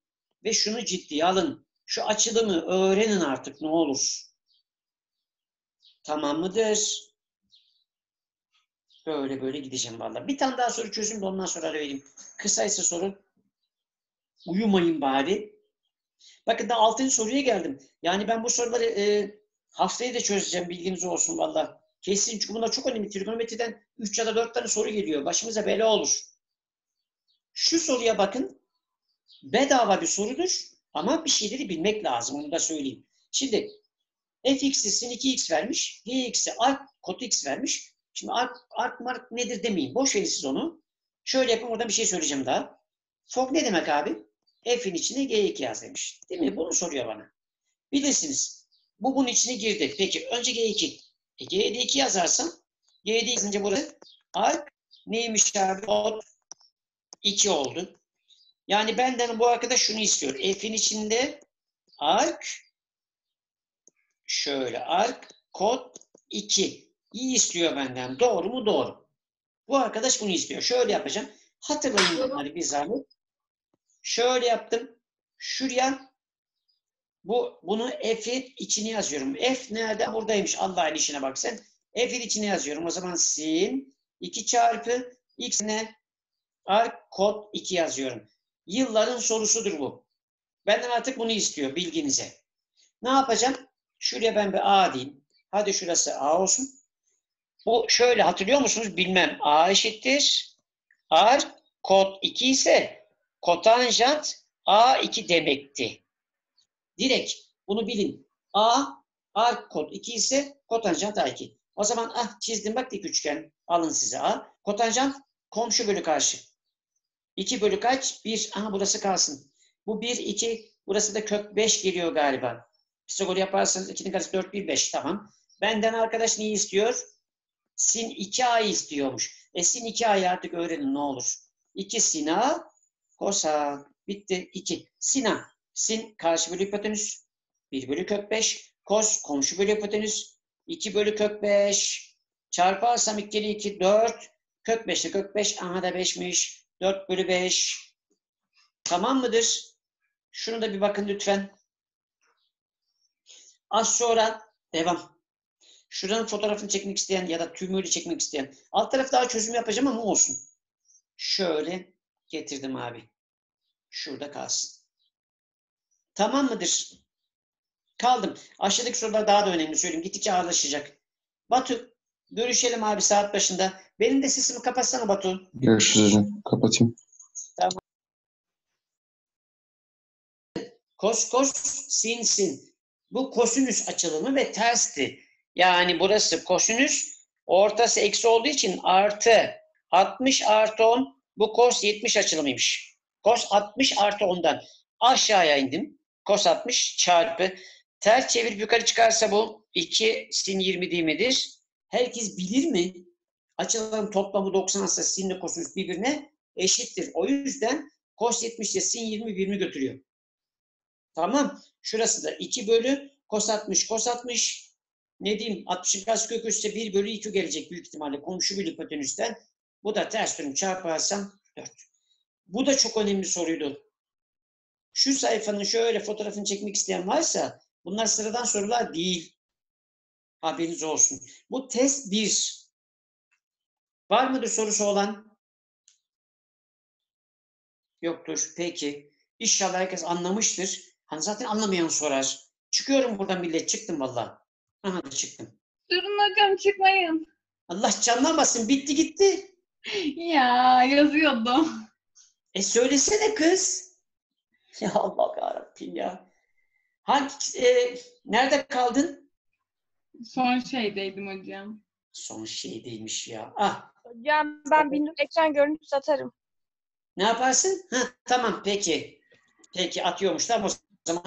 ve şunu ciddiye alın. Şu açılımı öğrenin artık ne olur. Tamam mıdır? Böyle böyle gideceğim valla. Bir tane daha soru çözüm de ondan sonra ara vereyim. Kısaysa soru. Uyumayın bari. Bakın da altıncı soruya geldim. Yani ben bu soruları e, haftaya da çözeceğim. Bilginiz olsun valla. Kesin çünkü bunlar çok önemli. Trigonometriden 3 ya da 4 tane soru geliyor. Başımıza bela olur. Şu soruya bakın. Bedava bir sorudur. Ama bir şeyleri bilmek lazım. Onu da söyleyeyim. Şimdi fx'i sin 2x vermiş. gx'i arc kod x vermiş. Şimdi arc, arc mark nedir demeyin. Boş verin siz onu. Şöyle yapın. Orada bir şey söyleyeceğim daha. Fog ne demek abi? F'in içine G2 yaz demiş. Değil mi? Bunu soruyor bana. Bilirsiniz. Bu bunun içine girdi. Peki önce G2. E, G'de 2 yazarsam G'de yazınca burası arc neymiş abi? O 2 oldu. Yani benden bu arkadaş şunu istiyor. F'in içinde arc şöyle arc kod 2. İyi istiyor benden. Doğru mu? Doğru. Bu arkadaş bunu istiyor. Şöyle yapacağım. Hatırlayın bunları bir zahmet. Şöyle yaptım. Şuraya bu bunu F'in içine yazıyorum. F nerede? Buradaymış. Allah'ın işine bak sen. F'in içine yazıyorum. O zaman sin 2 çarpı x ne? Arc kod 2 yazıyorum. Yılların sorusudur bu. Benden artık bunu istiyor bilginize. Ne yapacağım? Şuraya ben bir A diyeyim. Hadi şurası A olsun. Bu şöyle hatırlıyor musunuz? Bilmem. A eşittir. Arc kod 2 ise kotanjant A2 demekti. Direkt bunu bilin. A arc kod 2 ise kotanjant A2. O zaman ah çizdim bak dik üçgen. Alın size A. Kotanjant komşu bölü karşı. 2 bölü kaç? 1. Aha burası kalsın. Bu 1, 2. Burası da kök 5 geliyor galiba. Pisagor yaparsanız 2'nin karesi 4, 1, 5. Tamam. Benden arkadaş neyi istiyor? Sin 2A'yı istiyormuş. E sin 2A'yı artık öğrenin ne olur. 2 sin A kosa. Bitti. 2. Sin A. Sin karşı bölü hipotenüs. 1 bölü kök 5. Kos komşu bölü hipotenüs. 2 bölü kök 5. Çarparsam 2 kere 2 4. Kök 5 ile kök 5. Aha da 5'miş. 4 bölü 5. Tamam mıdır? Şunu da bir bakın lütfen. Az sonra devam. Şuranın fotoğrafını çekmek isteyen ya da tümüyle çekmek isteyen. Alt taraf daha çözüm yapacağım ama olsun. Şöyle getirdim abi. Şurada kalsın. Tamam mıdır? Kaldım. Aşağıdaki sorular daha da önemli söyleyeyim. Gittikçe ağırlaşacak. Batu görüşelim abi saat başında. Benim de sesimi kapatsana Batu. Görüşürüz hocam. Kapatayım. Kos kos sin sin. Bu kosinüs açılımı ve tersti. Yani burası kosinüs, ortası eksi olduğu için artı 60 artı 10 bu kos 70 açılımıymış. Kos 60 artı 10'dan aşağıya indim. Kos 60 çarpı ters çevirip yukarı çıkarsa bu 2 sin 20 değil midir? Herkes bilir mi? Açıların toplamı 90 ise sin ile kosinüs birbirine eşittir. O yüzden kos 70 ile sin 20 birbirini götürüyor. Tamam. Şurası da 2 bölü kos 60 kos 60 ne diyeyim 60'ın karşı kök üstü 1 bölü 2 gelecek büyük ihtimalle komşu bölü hipotenüsten. Bu da ters dönüm çarparsam 4. Bu da çok önemli soruydu. Şu sayfanın şöyle fotoğrafını çekmek isteyen varsa bunlar sıradan sorular değil. Haberiniz olsun. Bu test 1. Var mıdır sorusu olan? Yoktur. Peki. İnşallah herkes anlamıştır. Hani zaten anlamayan sorar. Çıkıyorum buradan millet. Çıktım valla. Aha da çıktım. Durun hocam çıkmayın. Allah canlanmasın. Bitti gitti. [laughs] Ya yazıyordum. E söylesene kız. [laughs] Ya Allah yarabbim ya. Hangi, e, nerede kaldın? Son şeydeydim hocam. Son şey değilmiş ya. Ah Hocam ben bir ekran görüntüsü atarım. ne yaparsın? Heh, tamam peki. Peki atıyormuş. Tamam o zaman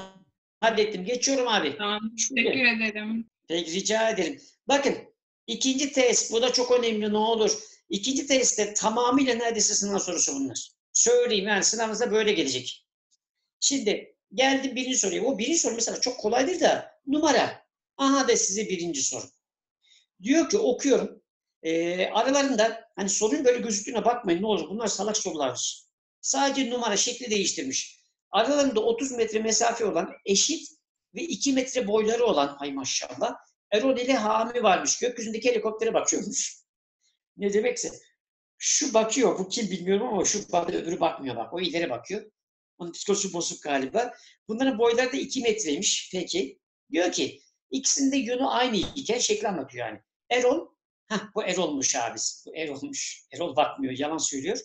hallettim. Geçiyorum abi. Tamam. Şimdi- Teşekkür ederim. Peki rica ederim. Bakın ikinci test bu da çok önemli ne olur. İkinci testte tamamıyla neredeyse sınav sorusu bunlar. Söyleyeyim yani sınavınızda böyle gelecek. Şimdi geldim birinci soruya. O birinci soru mesela çok kolaydır da numara. Aha da size birinci soru. Diyor ki okuyorum. Ee, aralarında hani sorunun böyle gözüktüğüne bakmayın ne olur. Bunlar salak sorulardır. Sadece numara şekli değiştirmiş. Aralarında 30 metre mesafe olan eşit ve 2 metre boyları olan ay maşallah Erol ile Hami varmış. Gökyüzündeki helikoptere bakıyormuş. Ne demekse. Şu bakıyor. Bu kim bilmiyorum ama şu bakıyor. Öbürü bakmıyor bak. O ileri bakıyor. Onun psikolojisi bozuk galiba. Bunların boyları da 2 metreymiş. Peki. Diyor ki ikisinin de yönü aynı iken şekli anlatıyor yani. Erol, heh, bu Erol'muş abisi. Bu Erol'muş. Erol bakmıyor. Yalan söylüyor.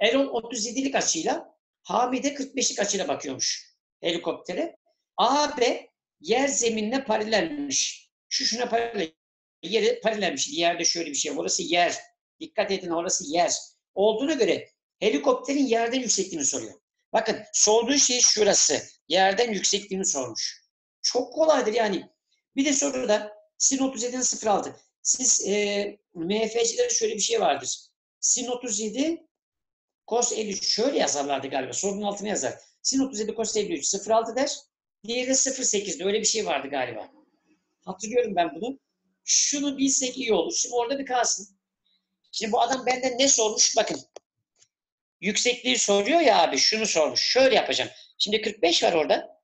Erol 37'lik açıyla Hamide 45'lik açıyla bakıyormuş helikoptere. AB yer zeminine paralelmiş. Şu şuna paralel. Yeri paralelmiş. Yerde şöyle bir şey. Orası yer. Dikkat edin orası yer. Olduğuna göre helikopterin yerden yüksekliğini soruyor. Bakın sorduğu şey şurası. Yerden yüksekliğini sormuş. Çok kolaydır yani. Bir de soruda sin 37'nin 06. Siz e, MFC'de şöyle bir şey vardır. Sin 37 cos 53 şöyle yazarlardı galiba. Sorunun altına yazar. Sin 37 cos 53 06 der. Diğeri de 08'de öyle bir şey vardı galiba. Hatırlıyorum ben bunu. Şunu bilsek iyi olur. Şimdi orada bir kalsın. Şimdi bu adam benden ne sormuş? Bakın. Yüksekliği soruyor ya abi. Şunu sormuş. Şöyle yapacağım. Şimdi 45 var orada.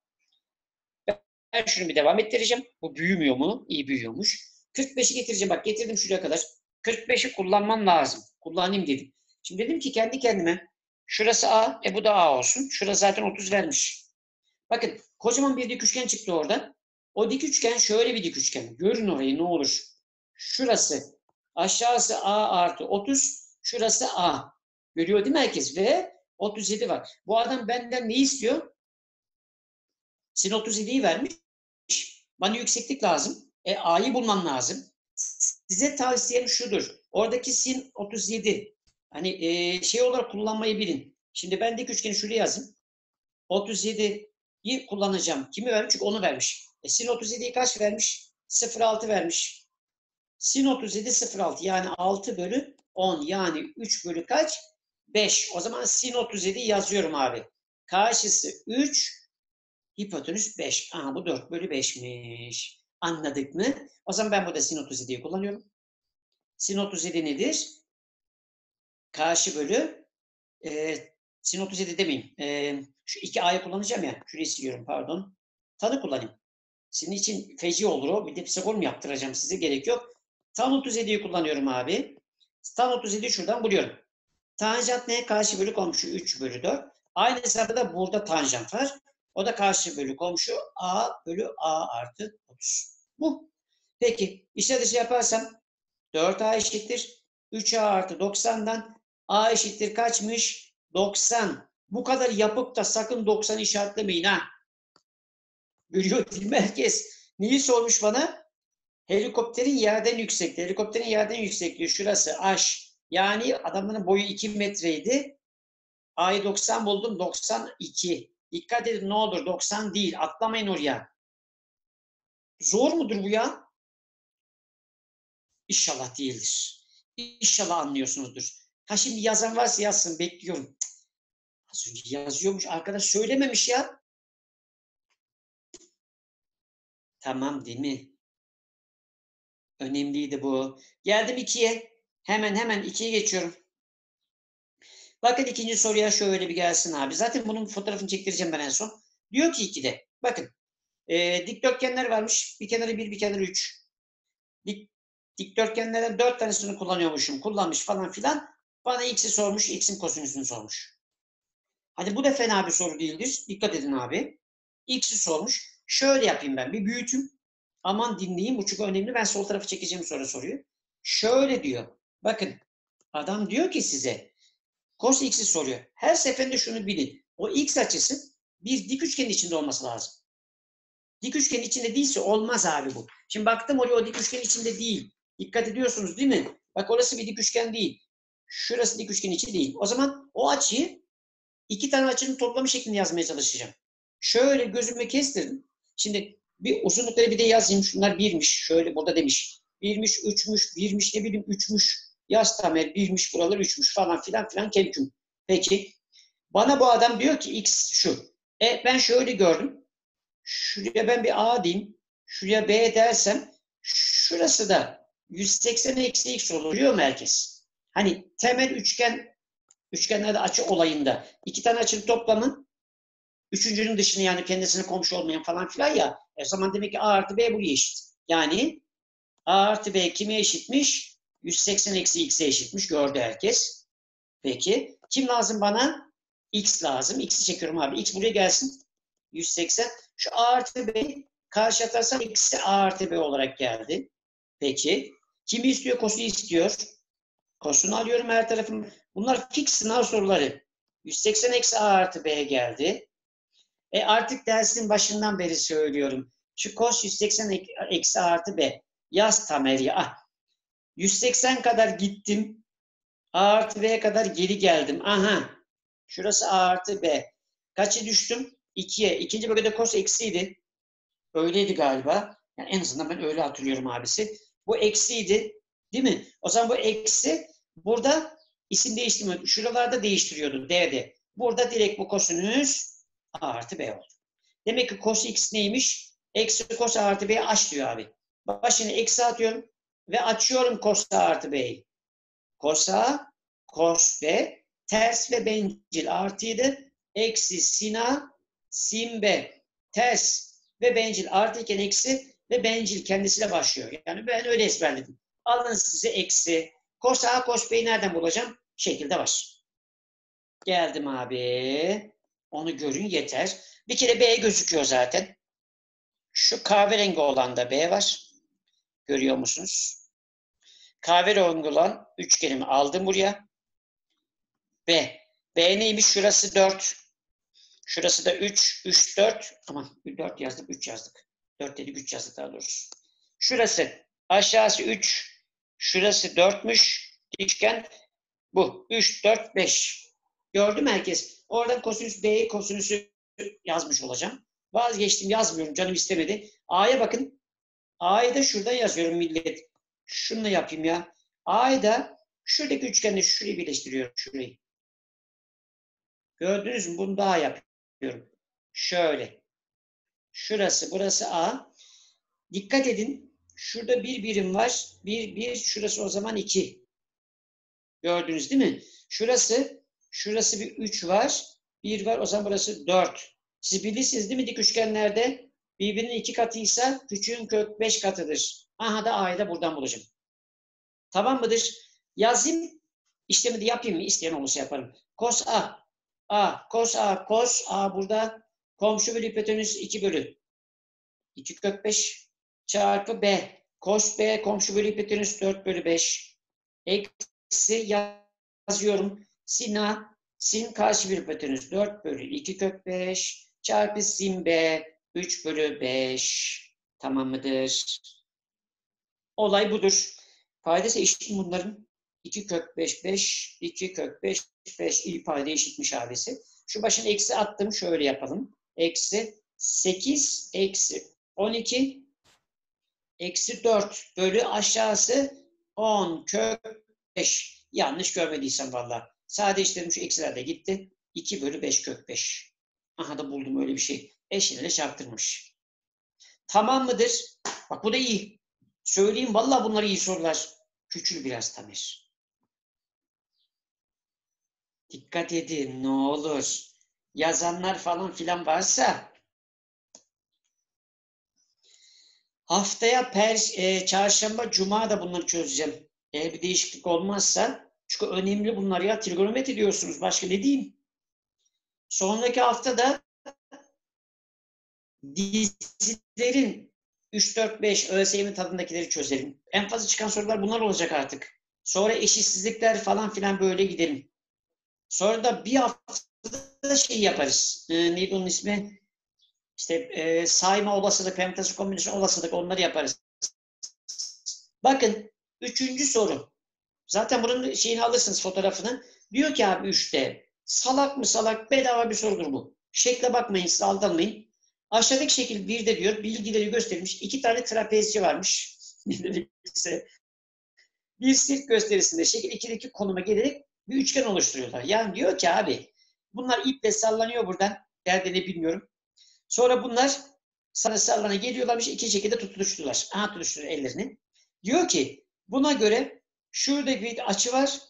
Ben şunu bir devam ettireceğim. Bu büyümüyor mu? İyi büyüyormuş. 45'i getireceğim. Bak getirdim şuraya kadar. 45'i kullanmam lazım. Kullanayım dedim. Şimdi dedim ki kendi kendime şurası A, e bu da A olsun. Şurası zaten 30 vermiş. Bakın kocaman bir dik üçgen çıktı orada. O dik üçgen şöyle bir dik üçgen. Görün orayı ne olur. Şurası aşağısı A artı 30. Şurası A. Görüyor değil mi herkes? Ve 37 var. Bu adam benden ne istiyor? Sin 37'yi vermiş. Bana yükseklik lazım. E A'yı bulmam lazım. Size tavsiyem şudur. Oradaki sin 37. Hani e, şey olarak kullanmayı bilin. Şimdi ben dik üçgeni şuraya yazayım. 37'yi kullanacağım. Kimi vermiş? Çünkü onu vermiş. E, sin 37'yi kaç vermiş? 0,6 vermiş. Sin 37 0,6 yani 6 bölü 10 yani 3 bölü kaç? 5. O zaman sin 37 yazıyorum abi. Karşısı 3, hipotenüs 5. Aha bu 4 bölü 5'miş. Anladık mı? O zaman ben burada sin 37'yi kullanıyorum. Sin 37 nedir? Karşı bölü e, sin 37 demeyeyim. E, şu iki a'yı kullanacağım ya. Şurayı siliyorum pardon. Tanı kullanayım. Sizin için feci olur o. Bir de psikol mu yaptıracağım size? Gerek yok. Tan 37'yi kullanıyorum abi. Tan 37'yi şuradan buluyorum. Tanjant neye? Karşı bölü komşu 3 bölü 4. Aynı hesabı da burada tanjant var. O da karşı bölü komşu a bölü a artı 30. Bu. Peki işler dışı yaparsam 4a eşittir. 3a artı 90'dan a eşittir kaçmış? 90. Bu kadar yapıp da sakın 90 işaretlemeyin ha. Görüyor değil mi herkes? Neyi sormuş bana? Helikopterin yerden yüksekliği. Helikopterin yerden yüksekliği şurası h. Yani adamların boyu 2 metreydi. A'yı 90 buldum. 92. Dikkat edin ne olur 90 değil. Atlamayın oraya. Zor mudur bu ya? İnşallah değildir. İnşallah anlıyorsunuzdur. Ha şimdi yazan varsa yazsın bekliyorum. Az önce yazıyormuş. Arkadaş söylememiş ya. Tamam değil mi? Önemliydi bu. Geldim ikiye. Hemen hemen ikiye geçiyorum. Bakın ikinci soruya şöyle bir gelsin abi. Zaten bunun fotoğrafını çektireceğim ben en son. Diyor ki ikide. Bakın. E, dikdörtgenler varmış. Bir kenarı bir, bir kenarı üç. Dik, dikdörtgenlerden dört tanesini kullanıyormuşum. Kullanmış falan filan. Bana x'i sormuş. X'in kosinüsünü sormuş. Hadi bu da fena bir soru değildir. Dikkat edin abi. X'i sormuş. Şöyle yapayım ben. Bir büyütüm. Aman dinleyin. Bu çünkü önemli. Ben sol tarafı çekeceğim sonra soruyu. Şöyle diyor. Bakın. Adam diyor ki size cos x'i soruyor. Her seferinde şunu bilin. O x açısı bir dik üçgenin içinde olması lazım. Dik üçgenin içinde değilse olmaz abi bu. Şimdi baktım oraya o dik üçgenin içinde değil. Dikkat ediyorsunuz değil mi? Bak orası bir dik üçgen değil. Şurası dik üçgenin içi değil. O zaman o açıyı iki tane açının toplamı şeklinde yazmaya çalışacağım. Şöyle gözüme kestirdim. Şimdi bir uzunlukları bir de yazayım. Şunlar birmiş. Şöyle burada demiş. Birmiş, üçmüş, birmiş ne bileyim üçmüş. Yaz tamer birmiş, buralar üçmüş falan filan filan kelküm. Peki. Bana bu adam diyor ki x şu. E ben şöyle gördüm. Şuraya ben bir A diyeyim. Şuraya B dersem şurası da 180 eksi x olur. Biliyor mu herkes? Hani temel üçgen üçgenlerde açı olayında iki tane açının toplamı üçüncünün dışını yani kendisine komşu olmayan falan filan ya. E o zaman demek ki A artı B buraya eşit. Yani A artı B kime eşitmiş? 180 eksi x'e eşitmiş. Gördü herkes. Peki. Kim lazım bana? X lazım. X'i çekiyorum abi. X buraya gelsin. 180. Şu A artı B karşı atarsam eksi A artı B olarak geldi. Peki. Kimi istiyor? Kosunu istiyor. Kosunu alıyorum her tarafım. Bunlar fix sınav soruları. 180 eksi A artı B geldi. E artık dersin başından beri söylüyorum. Şu kos 180 ek- eksi artı B. Yaz Tamer'i. Ah. 180 kadar gittim. A artı B'ye kadar geri geldim. Aha. Şurası A artı B. Kaçı düştüm? 2'ye. İkinci bölgede kos eksiydi. Öyleydi galiba. Yani en azından ben öyle hatırlıyorum abisi. Bu eksiydi. Değil mi? O zaman bu eksi burada isim değiştirmiyor. Şuralarda değiştiriyordu. D'de. Burada direkt bu kosinüs A artı B oldu. Demek ki cos x neymiş? Eksi cos A artı B'yi aç diyor abi. Başını eksi atıyorum ve açıyorum cos A artı B'yi. Cos A, B, ters ve bencil artıydı. Eksi sin A, sin B. Ters ve bencil artı iken eksi ve bencil kendisiyle başlıyor. Yani ben öyle ezberledim. Alın size eksi. Cos A, cos B'yi nereden bulacağım? Şekilde var. Geldim abi. Onu görün yeter. Bir kere B gözüküyor zaten. Şu kahverengi olan da B var. Görüyor musunuz? Kahverengi olan üçgenimi aldım buraya. B. B neymiş? Şurası 4. Şurası da 3. 3, 4. Aman 4 yazdık, 3 yazdık. 4 dedik, 3 yazdık daha doğrusu. Şurası aşağısı 3. Şurası 4'müş. Üçgen bu. 3, 4, 5. Gördü mü herkes? Oradan kosinüs B'ye kosinüsü yazmış olacağım. Vazgeçtim yazmıyorum. Canım istemedi. A'ya bakın. A'yı da şuradan yazıyorum millet. Şunu da yapayım ya. A'yı da şuradaki üçgenle şurayı birleştiriyorum. Şurayı. Gördünüz mü? Bunu daha yapıyorum. Şöyle. Şurası, burası A. Dikkat edin. Şurada bir birim var. Bir, bir. Şurası o zaman iki. Gördünüz değil mi? Şurası, şurası bir üç var. Bir var. O zaman burası dört. Siz bilirsiniz değil mi dik üçgenlerde? Birbirinin iki katıysa küçüğün kök beş katıdır. Aha da A'yı da buradan bulacağım. Tamam mıdır? Yazayım. İşlemi de yapayım mı? İsteyen olursa yaparım. Kos A. A. Kos A. Kos A burada. Komşu bölü hipotenüs 2 bölü. 2 kök 5 çarpı B. Kos B. Komşu bölü hipotenüs 4 bölü 5. Eksi yazıyorum. Sin A. Sin karşı bir hipotenüs 4 bölü 2 kök 5 çarpı sin B 3 bölü 5. Tamam mıdır? Olay budur. Paydası eşit bunların? 2 kök 5 5 2 kök 5 5 iyi payda eşitmiş abisi. Şu başına eksi attım. Şöyle yapalım. Eksi 8 eksi 12 eksi 4 bölü aşağısı 10 kök 5. Yanlış görmediysem valla. Sadeleştirdim şu eksiler de gitti. 2 bölü 5 kök 5. Aha da buldum öyle bir şey. Eşine çarptırmış. Tamam mıdır? Bak bu da iyi. Söyleyeyim valla bunlar iyi sorular. Küçül biraz Tamer. Dikkat edin ne olur. Yazanlar falan filan varsa haftaya per, e, çarşamba, cuma da bunları çözeceğim. Eğer bir değişiklik olmazsa çünkü önemli bunlar ya. Trigonometri diyorsunuz. Başka ne diyeyim? Sonraki hafta da dizilerin 3, 4, 5 ÖSYM tadındakileri çözelim. En fazla çıkan sorular bunlar olacak artık. Sonra eşitsizlikler falan filan böyle gidelim. Sonra da bir haftada şey yaparız. Ee, neydi onun ismi? İşte e, sayma olasılık, permütasyon kombinasyon olasılık onları yaparız. Bakın üçüncü soru. Zaten bunun şeyini alırsınız fotoğrafını. Diyor ki abi üçte salak mı salak bedava bir sorudur bu. Şekle bakmayın siz aldanmayın. Aşağıdaki şekil bir de diyor bilgileri gösterilmiş. iki tane trapezci varmış. [laughs] bir sirk gösterisinde şekil 2'deki konuma gelerek bir üçgen oluşturuyorlar. Yani diyor ki abi bunlar iple sallanıyor buradan. Derdini bilmiyorum. Sonra bunlar sana sallana geliyorlarmış iki şekilde tutuştular. Aha tutuştular ellerini. Diyor ki Buna göre şurada bir açı var.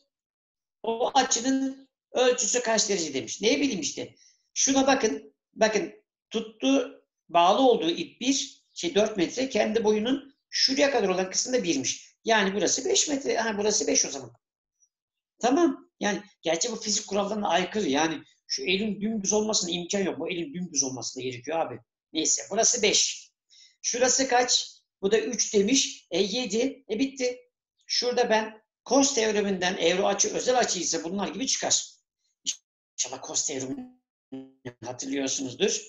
O açının ölçüsü kaç derece demiş. Ne bileyim işte. Şuna bakın. Bakın tuttu bağlı olduğu ip 1 şey 4 metre kendi boyunun şuraya kadar olan kısmında 1'miş. Yani burası 5 metre. Ha, burası 5 o zaman. Tamam. Yani gerçi bu fizik kurallarına aykırı. Yani şu elin dümdüz olmasına imkan yok. Bu elin dümdüz olması da gerekiyor abi. Neyse burası 5. Şurası kaç? Bu da 3 demiş. E 7. E bitti. Şurada ben cos teoreminden eğri açı özel açı ise bunlar gibi çıkar. İnşallah cos teoremini hatırlıyorsunuzdur.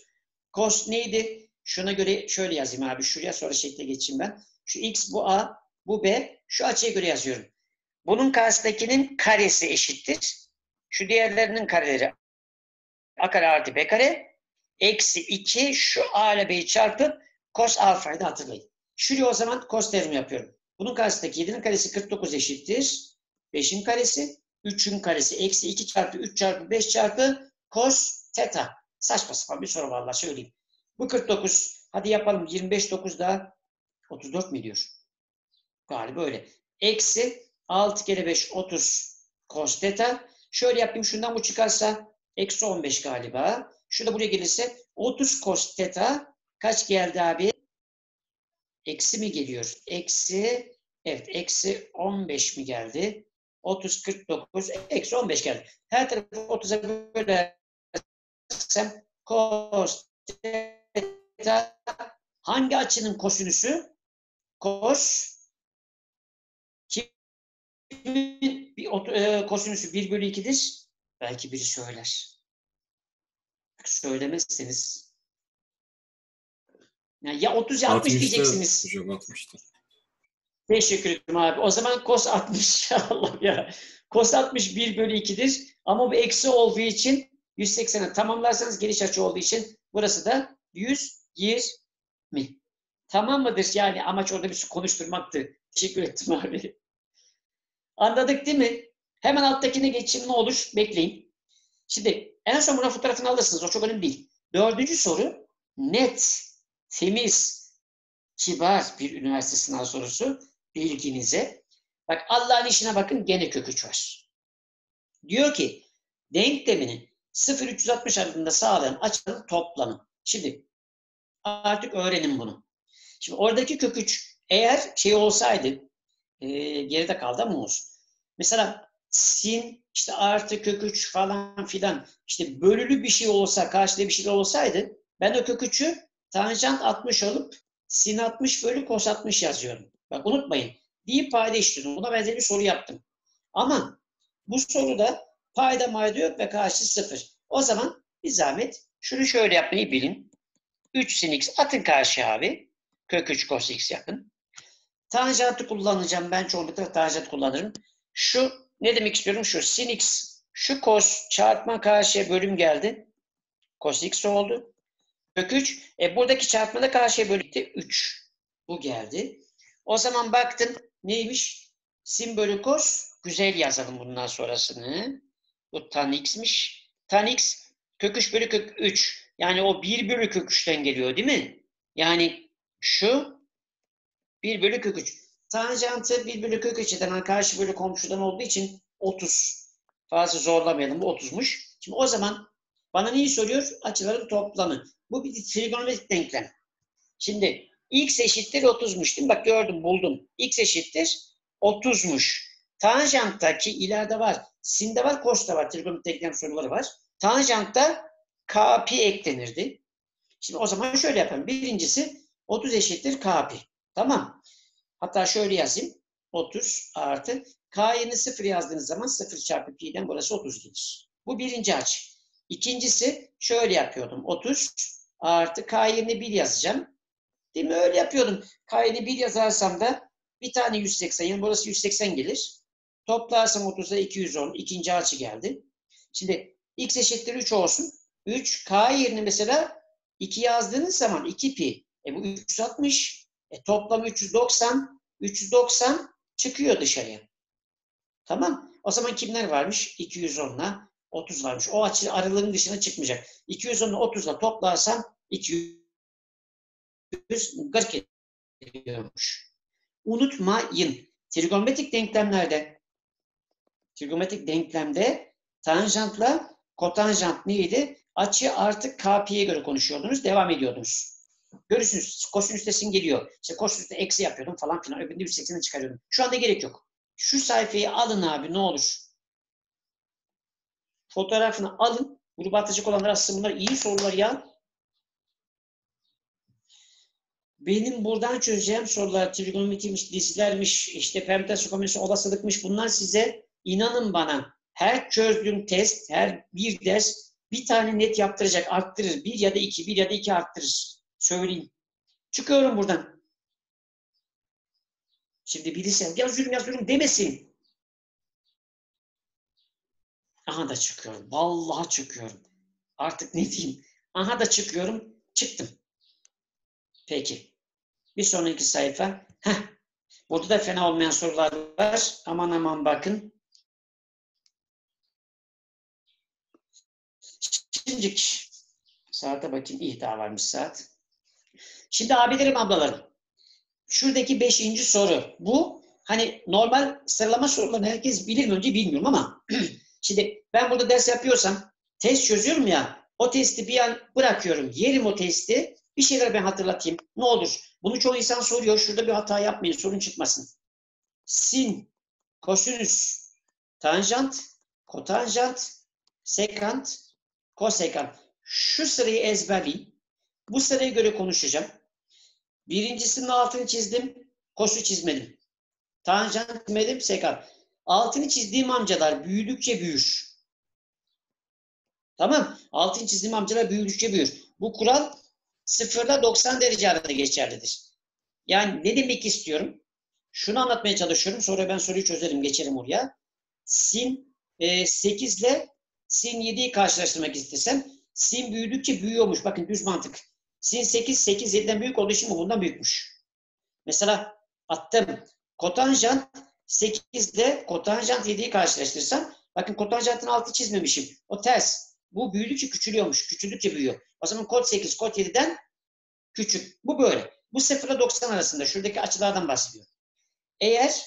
Cos neydi? Şuna göre şöyle yazayım abi. Şuraya sonra şekle geçeyim ben. Şu x bu a, bu b. Şu açıya göre yazıyorum. Bunun karşısındakinin karesi eşittir. Şu diğerlerinin kareleri a kare artı b kare eksi 2 şu a ile b'yi çarpıp cos alfayı da hatırlayın. Şuraya o zaman cos teoremi yapıyorum. Bunun karşısındaki 7'nin karesi 49 eşittir. 5'in karesi 3'ün karesi eksi 2 çarpı 3 çarpı 5 çarpı cos theta. Saçma sapan bir soru vallahi söyleyeyim. Bu 49. Hadi yapalım. 25 9 daha 34 mi diyor? Galiba öyle. Eksi 6 kere 5 30 cos theta. Şöyle yapayım. Şundan bu çıkarsa eksi 15 galiba. Şu da buraya gelirse 30 cos theta kaç geldi abi? Eksi mi geliyor? Eksi evet eksi 15 mi geldi? 30 49 eksi 15 geldi. Her tarafı 30'a bölersem cos theta hangi açının kosinüsü? Kos kimin bir e, kosinüsü 1 bölü 2'dir? Belki biri söyler. Söylemezseniz yani ya 30 ya 60 60'ta diyeceksiniz. Hocam 60'ta. Teşekkür ederim abi. O zaman cos 60 Allah ya. Cos 60 1 bölü 2'dir. Ama bu eksi olduğu için 180'e tamamlarsanız geniş açı olduğu için burası da 120. Tamam mıdır? Yani amaç orada bir konuşturmaktı. Teşekkür ettim [laughs] abi. Anladık değil mi? Hemen alttakine geçeyim ne olur? Bekleyin. Şimdi en son buna fotoğrafını alırsınız. O çok önemli değil. Dördüncü soru net, temiz, kibar bir üniversite sınav sorusu bilginize. Bak Allah'ın işine bakın gene kök üç var. Diyor ki denklemini 0-360 aralığında sağlayan açıların toplamı. Şimdi artık öğrenin bunu. Şimdi oradaki kök 3 eğer şey olsaydı e, geride kaldı ama olsun. Mesela sin işte artı kök 3 falan filan işte bölülü bir şey olsa karşıda bir şey olsaydı ben o kök 3'ü tanjant 60 alıp sin 60 bölü kos 60 yazıyorum. Bak unutmayın. Deyip payda işliyorum. Buna benzer bir soru yaptım. Ama bu soruda payda mayda yok ve karşı sıfır. O zaman bir zahmet şunu şöyle yapmayı bilin. 3 sin x atın karşı abi. Kök 3 cos x yapın. Tanjantı kullanacağım. Ben çoğunlukla tanjant kullanırım. Şu ne demek istiyorum? Şu sin x şu cos çarpma karşıya bölüm geldi. Cos x oldu. Kök 3. E buradaki çarpmada karşıya bölüktü. 3. Bu geldi. O zaman baktım neymiş? Sin bölü cos. Güzel yazalım bundan sonrasını. Bu tan x'miş. Tan x kök 3 bölü kök 3. Yani o 1 bölü kök 3'ten geliyor değil mi? Yani şu 1 bölü kök 3. Tanjantı 1 bölü kök 3'den yani karşı bölü komşudan olduğu için 30. Fazla zorlamayalım. Bu 30'muş. Şimdi o zaman bana neyi soruyor? Açıların toplamı. Bu bir trigonometrik denklem. Şimdi x eşittir 30'muş değil mi? Bak gördüm buldum. x eşittir 30'muş. Tanjanttaki ileride var. Sin'de var, cos'ta var. Trigonometrik denklem soruları var. Tanjantta kp eklenirdi. Şimdi o zaman şöyle yapalım. Birincisi 30 eşittir kp. Tamam. Hatta şöyle yazayım. 30 artı k yerine 0 yazdığınız zaman 0 çarpı pi'den burası 30 gelir. Bu birinci açı. İkincisi şöyle yapıyordum. 30 artı k yerine 1 yazacağım. Değil mi? Öyle yapıyordum. K yerine 1 yazarsam da bir tane 180. Yani burası 180 gelir. Toplarsam 30'da 210. İkinci açı geldi. Şimdi x eşittir 3 olsun. 3 k yerine mesela 2 yazdığınız zaman 2 pi. E bu 360. E toplam 390. 390 çıkıyor dışarıya. Tamam. O zaman kimler varmış? 210'la 30 varmış. O açı aralığın dışına çıkmayacak. 210'la 30'la toplarsam 240 ediyormuş. Unutmayın. Trigonometrik denklemlerde trigonometrik denklemde tanjantla kotanjant neydi? Açı artı KP'ye göre konuşuyordunuz. Devam ediyordunuz. Görürsünüz kosinüs de sin geliyor. İşte kosinüste eksi yapıyordum falan filan. Öbüründe 180'i çıkarıyordum. Şu anda gerek yok. Şu sayfayı alın abi ne olur. Fotoğrafını alın. Gruba atacak olanlar aslında bunlar iyi sorular ya. Benim buradan çözeceğim sorular trigonometriymiş, dizilermiş, işte permütasyon kombinasyon olasılıkmış bunlar size inanın bana her çözdüğüm test, her bir ders bir tane net yaptıracak, arttırır. Bir ya da iki, bir ya da iki arttırır. Söyleyeyim. Çıkıyorum buradan. Şimdi birisi yazıyorum yazıyorum demesin. Aha da çıkıyorum. Vallahi çıkıyorum. Artık ne diyeyim? Aha da çıkıyorum. Çıktım. Peki. Bir sonraki sayfa. Heh. Burada da fena olmayan sorular var. Aman aman bakın. Şimdi saate bakayım. İyi daha varmış saat. Şimdi abilerim ablalarım. Şuradaki beşinci soru. Bu hani normal sıralama sorularını herkes bilir mi önce bilmiyorum ama [clears throat] şimdi ben burada ders yapıyorsam test çözüyorum ya o testi bir an bırakıyorum. Yerim o testi. Bir şeyler ben hatırlatayım. Ne olur. Bunu çoğu insan soruyor. Şurada bir hata yapmayın. Sorun çıkmasın. Sin, kosinüs, tanjant, kotanjant, sekant, kosekant. Şu sırayı ezberleyin. Bu sıraya göre konuşacağım. Birincisinin altını çizdim. Kosu çizmedim. Tanjant çizmedim. Sekant. Altını çizdiğim amcalar büyüdükçe büyür. Tamam. Altını çizdiğim amcalar büyüdükçe büyür. Bu kural 0 ile 90 derece arasında geçerlidir. Yani ne demek istiyorum? Şunu anlatmaya çalışıyorum. Sonra ben soruyu çözerim. Geçerim oraya. Sin e, 8 ile sin 7'yi karşılaştırmak istesem sin büyüdükçe büyüyormuş. Bakın düz mantık. Sin 8, 8 7'den büyük olduğu için bu bundan büyükmüş. Mesela attım. Kotanjant 8 ile kotanjant 7'yi karşılaştırsam bakın kotanjantın altı çizmemişim. O ters. Bu büyüdükçe küçülüyormuş. Küçüldükçe büyüyor. O zaman kod 8, kod 7'den küçük. Bu böyle. Bu 0 ile 90 arasında. Şuradaki açılardan bahsediyor. Eğer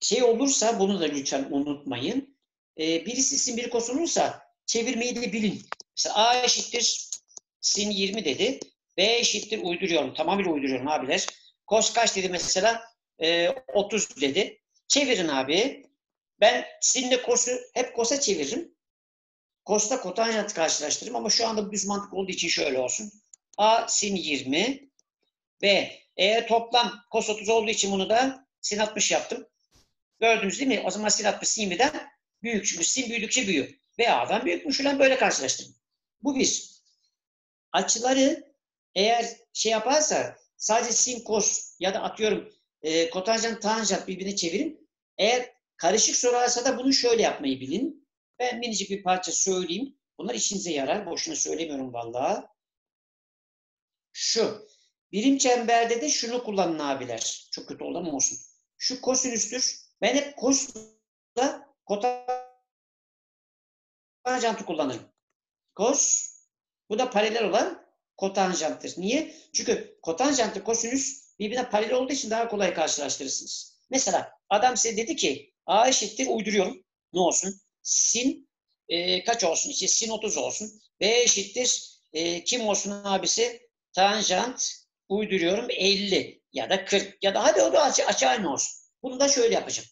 şey olursa bunu da lütfen unutmayın. Ee, birisi sin biri kos olursa çevirmeyi de bilin. Mesela A eşittir sin 20 dedi. B eşittir uyduruyorum. Tamamıyla uyduruyorum abiler. Kos kaç dedi mesela? Ee, 30 dedi. Çevirin abi. Ben sinle kosu hep kosa çeviririm. Kosta kotanjantı karşılaştırırım ama şu anda düz mantık olduğu için şöyle olsun. A sin 20 B eğer toplam kos 30 olduğu için bunu da sin 60 yaptım. Gördünüz değil mi? O zaman sin 60 sin 20'den büyük. Çünkü büyüdükçe büyüyor. Ve A'dan büyükmüş. Ulan böyle karşılaştırdım. Bu bir. Açıları eğer şey yaparsa sadece sin kos ya da atıyorum e, kotanjant tanjant birbirine çevirin. Eğer karışık sorarsa da bunu şöyle yapmayı bilin. Ben minicik bir parça söyleyeyim. Bunlar işinize yarar. Boşuna söylemiyorum vallahi. Şu. Birim çemberde de şunu kullanın abiler. Çok kötü olan olsun. Şu kosinüstür. Ben hep kosla kotanjantı kullanırım. Kos. Bu da paralel olan kotanjanttır. Niye? Çünkü kotanjantı kosinüs birbirine paralel olduğu için daha kolay karşılaştırırsınız. Mesela adam size dedi ki A eşittir uyduruyorum. Ne olsun? Sin e, kaç olsun? İşte sin 30 olsun. B eşittir e, kim olsun abisi? Tanjant uyduruyorum 50 ya da 40 ya da hadi o da aç, aç aynı olsun. Bunu da şöyle yapacağım.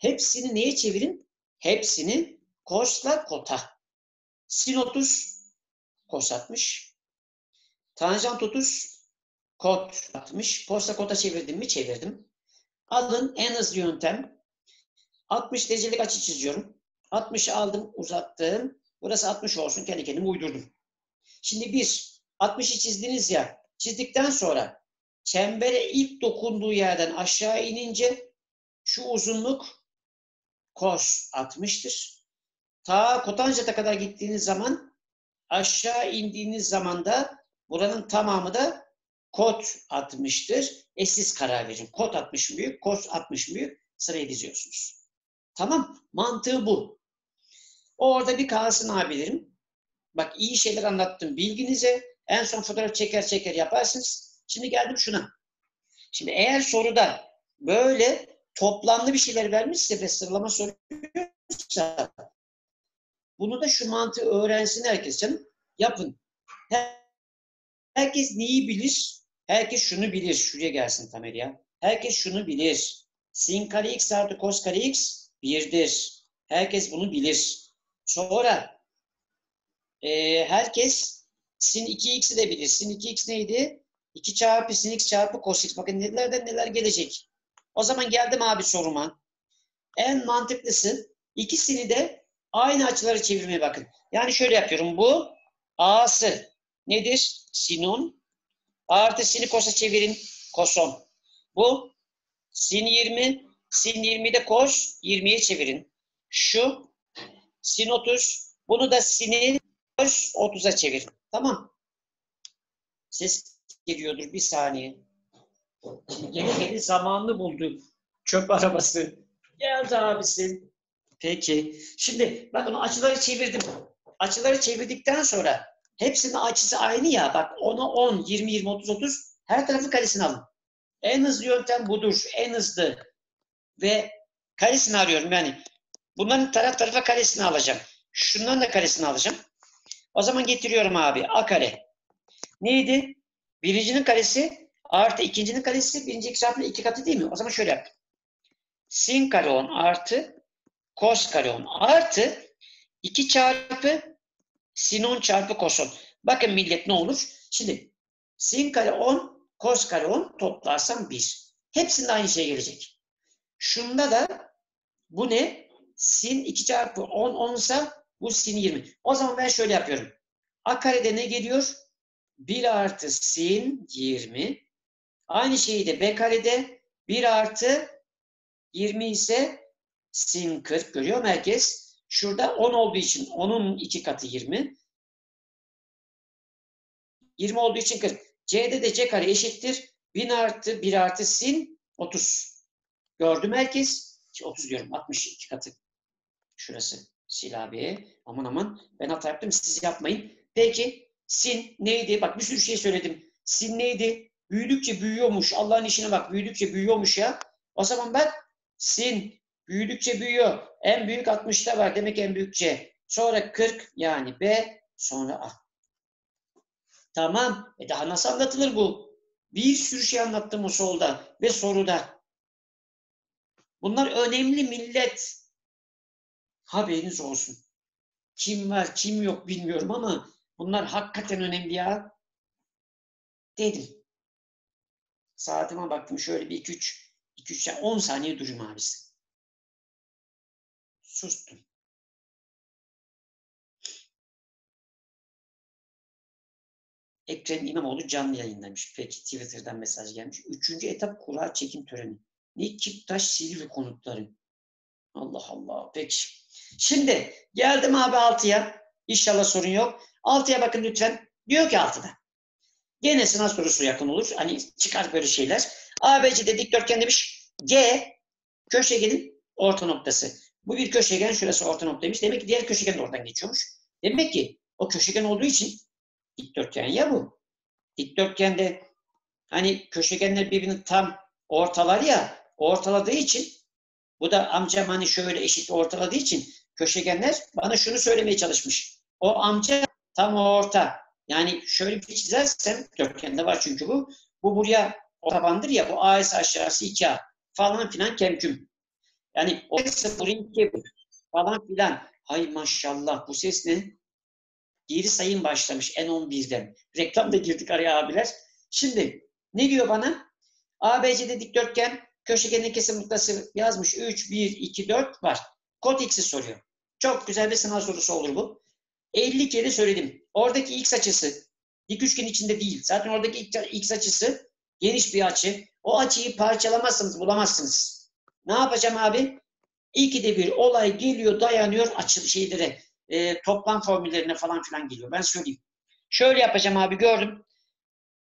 Hepsini neye çevirin? Hepsini kosla kota. Sin 30 kos 60. Tanjant 30 kot 60. Kosla kota çevirdim mi? Çevirdim. Alın en hızlı yöntem. 60 derecelik açı çiziyorum. 60'ı aldım, uzattım. Burası 60 olsun. Kendi kendime uydurdum. Şimdi bir, 60'ı çizdiniz ya. Çizdikten sonra çembere ilk dokunduğu yerden aşağı inince şu uzunluk kos 60'tır. Ta kotanjata kadar gittiğiniz zaman aşağı indiğiniz zaman da buranın tamamı da kod 60'tır. E siz karar verin. Kod 60 mı büyük, kos 60 mı büyük? Sıraya diziyorsunuz. Tamam. Mantığı bu. Orada bir kalsın abilerim. Bak iyi şeyler anlattım bilginize. En son fotoğraf çeker çeker yaparsınız. Şimdi geldim şuna. Şimdi eğer soruda böyle toplamlı bir şeyler vermişse ve sıralama soruyorsa bunu da şu mantığı öğrensin herkes canım. Yapın. Her- Herkes neyi bilir? Herkes şunu bilir. Şuraya gelsin Tamer ya. Herkes şunu bilir. Sin kare x artı kos kare x birdir. Herkes bunu bilir. Sonra e, herkes sin 2x'i de bilir. Sin 2x neydi? 2 çarpı sin x çarpı cos x. Bakın nelerden neler gelecek. O zaman geldim abi soruma. En mantıklısı ikisini de aynı açıları çevirmeye bakın. Yani şöyle yapıyorum. Bu a'sı nedir? Sinun. Artı sini kosa çevirin. Koson. Bu sin 20. Sin 20'yi de kos 20'ye çevirin. Şu sin 30. Bunu da sini kos 30'a çevirin. Tamam. Ses geliyordur. Bir saniye. Geri geri zamanlı buldu. Çöp arabası. Geldi abisi. Peki. Şimdi bakın açıları çevirdim. Açıları çevirdikten sonra hepsinin açısı aynı ya. Bak 10'a 10, 20, 20, 30, 30. Her tarafı karesini alın. En hızlı yöntem budur. En hızlı. Ve karesini arıyorum yani. Bunların taraf tarafa karesini alacağım. Şundan da karesini alacağım. O zaman getiriyorum abi. A kare. Neydi? Birincinin karesi artı ikincinin karesi birinci iki çarpı iki katı değil mi? O zaman şöyle yap. Sin kare 10 artı kos kare 10 artı 2 çarpı sin 10 çarpı kos 10. Bakın millet ne olur? Şimdi sin kare 10 kos kare 10 toplarsam 1. Hepsinde aynı şey gelecek. Şunda da bu ne? Sin 2 çarpı 10 10 ise bu sin 20. O zaman ben şöyle yapıyorum. A karede ne geliyor? 1 artı sin 20. Aynı şeyi de B karede 1 artı 20 ise sin 40 görüyor mu herkes? Şurada 10 olduğu için 10'un 2 katı 20. 20 olduğu için 40. C'de de C kare eşittir. 1000 artı 1 artı sin 30. Gördüm herkes. 30 diyorum 62 katı. Şurası sil. Aman aman ben hata yaptım siz yapmayın. Peki sin neydi? Bak bir sürü şey söyledim. Sin neydi? Büyüdükçe büyüyormuş. Allah'ın işine bak. Büyüdükçe büyüyormuş ya. O zaman ben sin büyüdükçe büyüyor. En büyük 60'ta var. Demek en büyük C. Sonra 40 yani B. Sonra A. Tamam. E daha nasıl anlatılır bu? Bir sürü şey anlattım o solda ve soruda. Bunlar önemli millet. Haberiniz olsun. Kim var kim yok bilmiyorum ama bunlar hakikaten önemli ya. Dedim. Saatime baktım şöyle bir iki üç, iki üç, 10 saniye durayım abisi. Sustum. Ekrem İmamoğlu canlı yayınlamış. Peki Twitter'dan mesaj gelmiş. Üçüncü etap kura çekim töreni. Nikiptaş Silivri konutları. Allah Allah. Peki. Şimdi geldim abi 6'ya. İnşallah sorun yok. 6'ya bakın lütfen. Diyor ki 6'da. Gene sınav sorusu yakın olur. Hani çıkar böyle şeyler. ABC'de dikdörtgen demiş. G köşegenin orta noktası. Bu bir köşegen şurası orta noktaymış. Demek ki diğer köşegen de oradan geçiyormuş. Demek ki o köşegen olduğu için dikdörtgen ya bu. Dikdörtgende hani köşegenler birbirini tam ortalar ya ortaladığı için bu da amcam hani şöyle eşit ortaladığı için köşegenler bana şunu söylemeye çalışmış. O amca tam orta. Yani şöyle bir çizersem dörtgende var çünkü bu. Bu buraya o tabandır ya bu AS aşağısı 2A falan filan kemküm. Yani o buraya 2 falan filan. Hay maşallah bu ses ne? Geri sayım başlamış N11'den. Reklamda girdik araya abiler. Şimdi ne diyor bana? ABC'de dikdörtgen köşegenin kesim noktası yazmış. 3, 1, 2, 4 var. Kod x'i soruyor. Çok güzel bir sınav sorusu olur bu. 50 kere söyledim. Oradaki x açısı dik üçgen içinde değil. Zaten oradaki x açısı geniş bir açı. O açıyı parçalamazsınız, bulamazsınız. Ne yapacağım abi? İkide bir olay geliyor, dayanıyor açı şeylere, e, toplam formüllerine falan filan geliyor. Ben söyleyeyim. Şöyle yapacağım abi gördüm.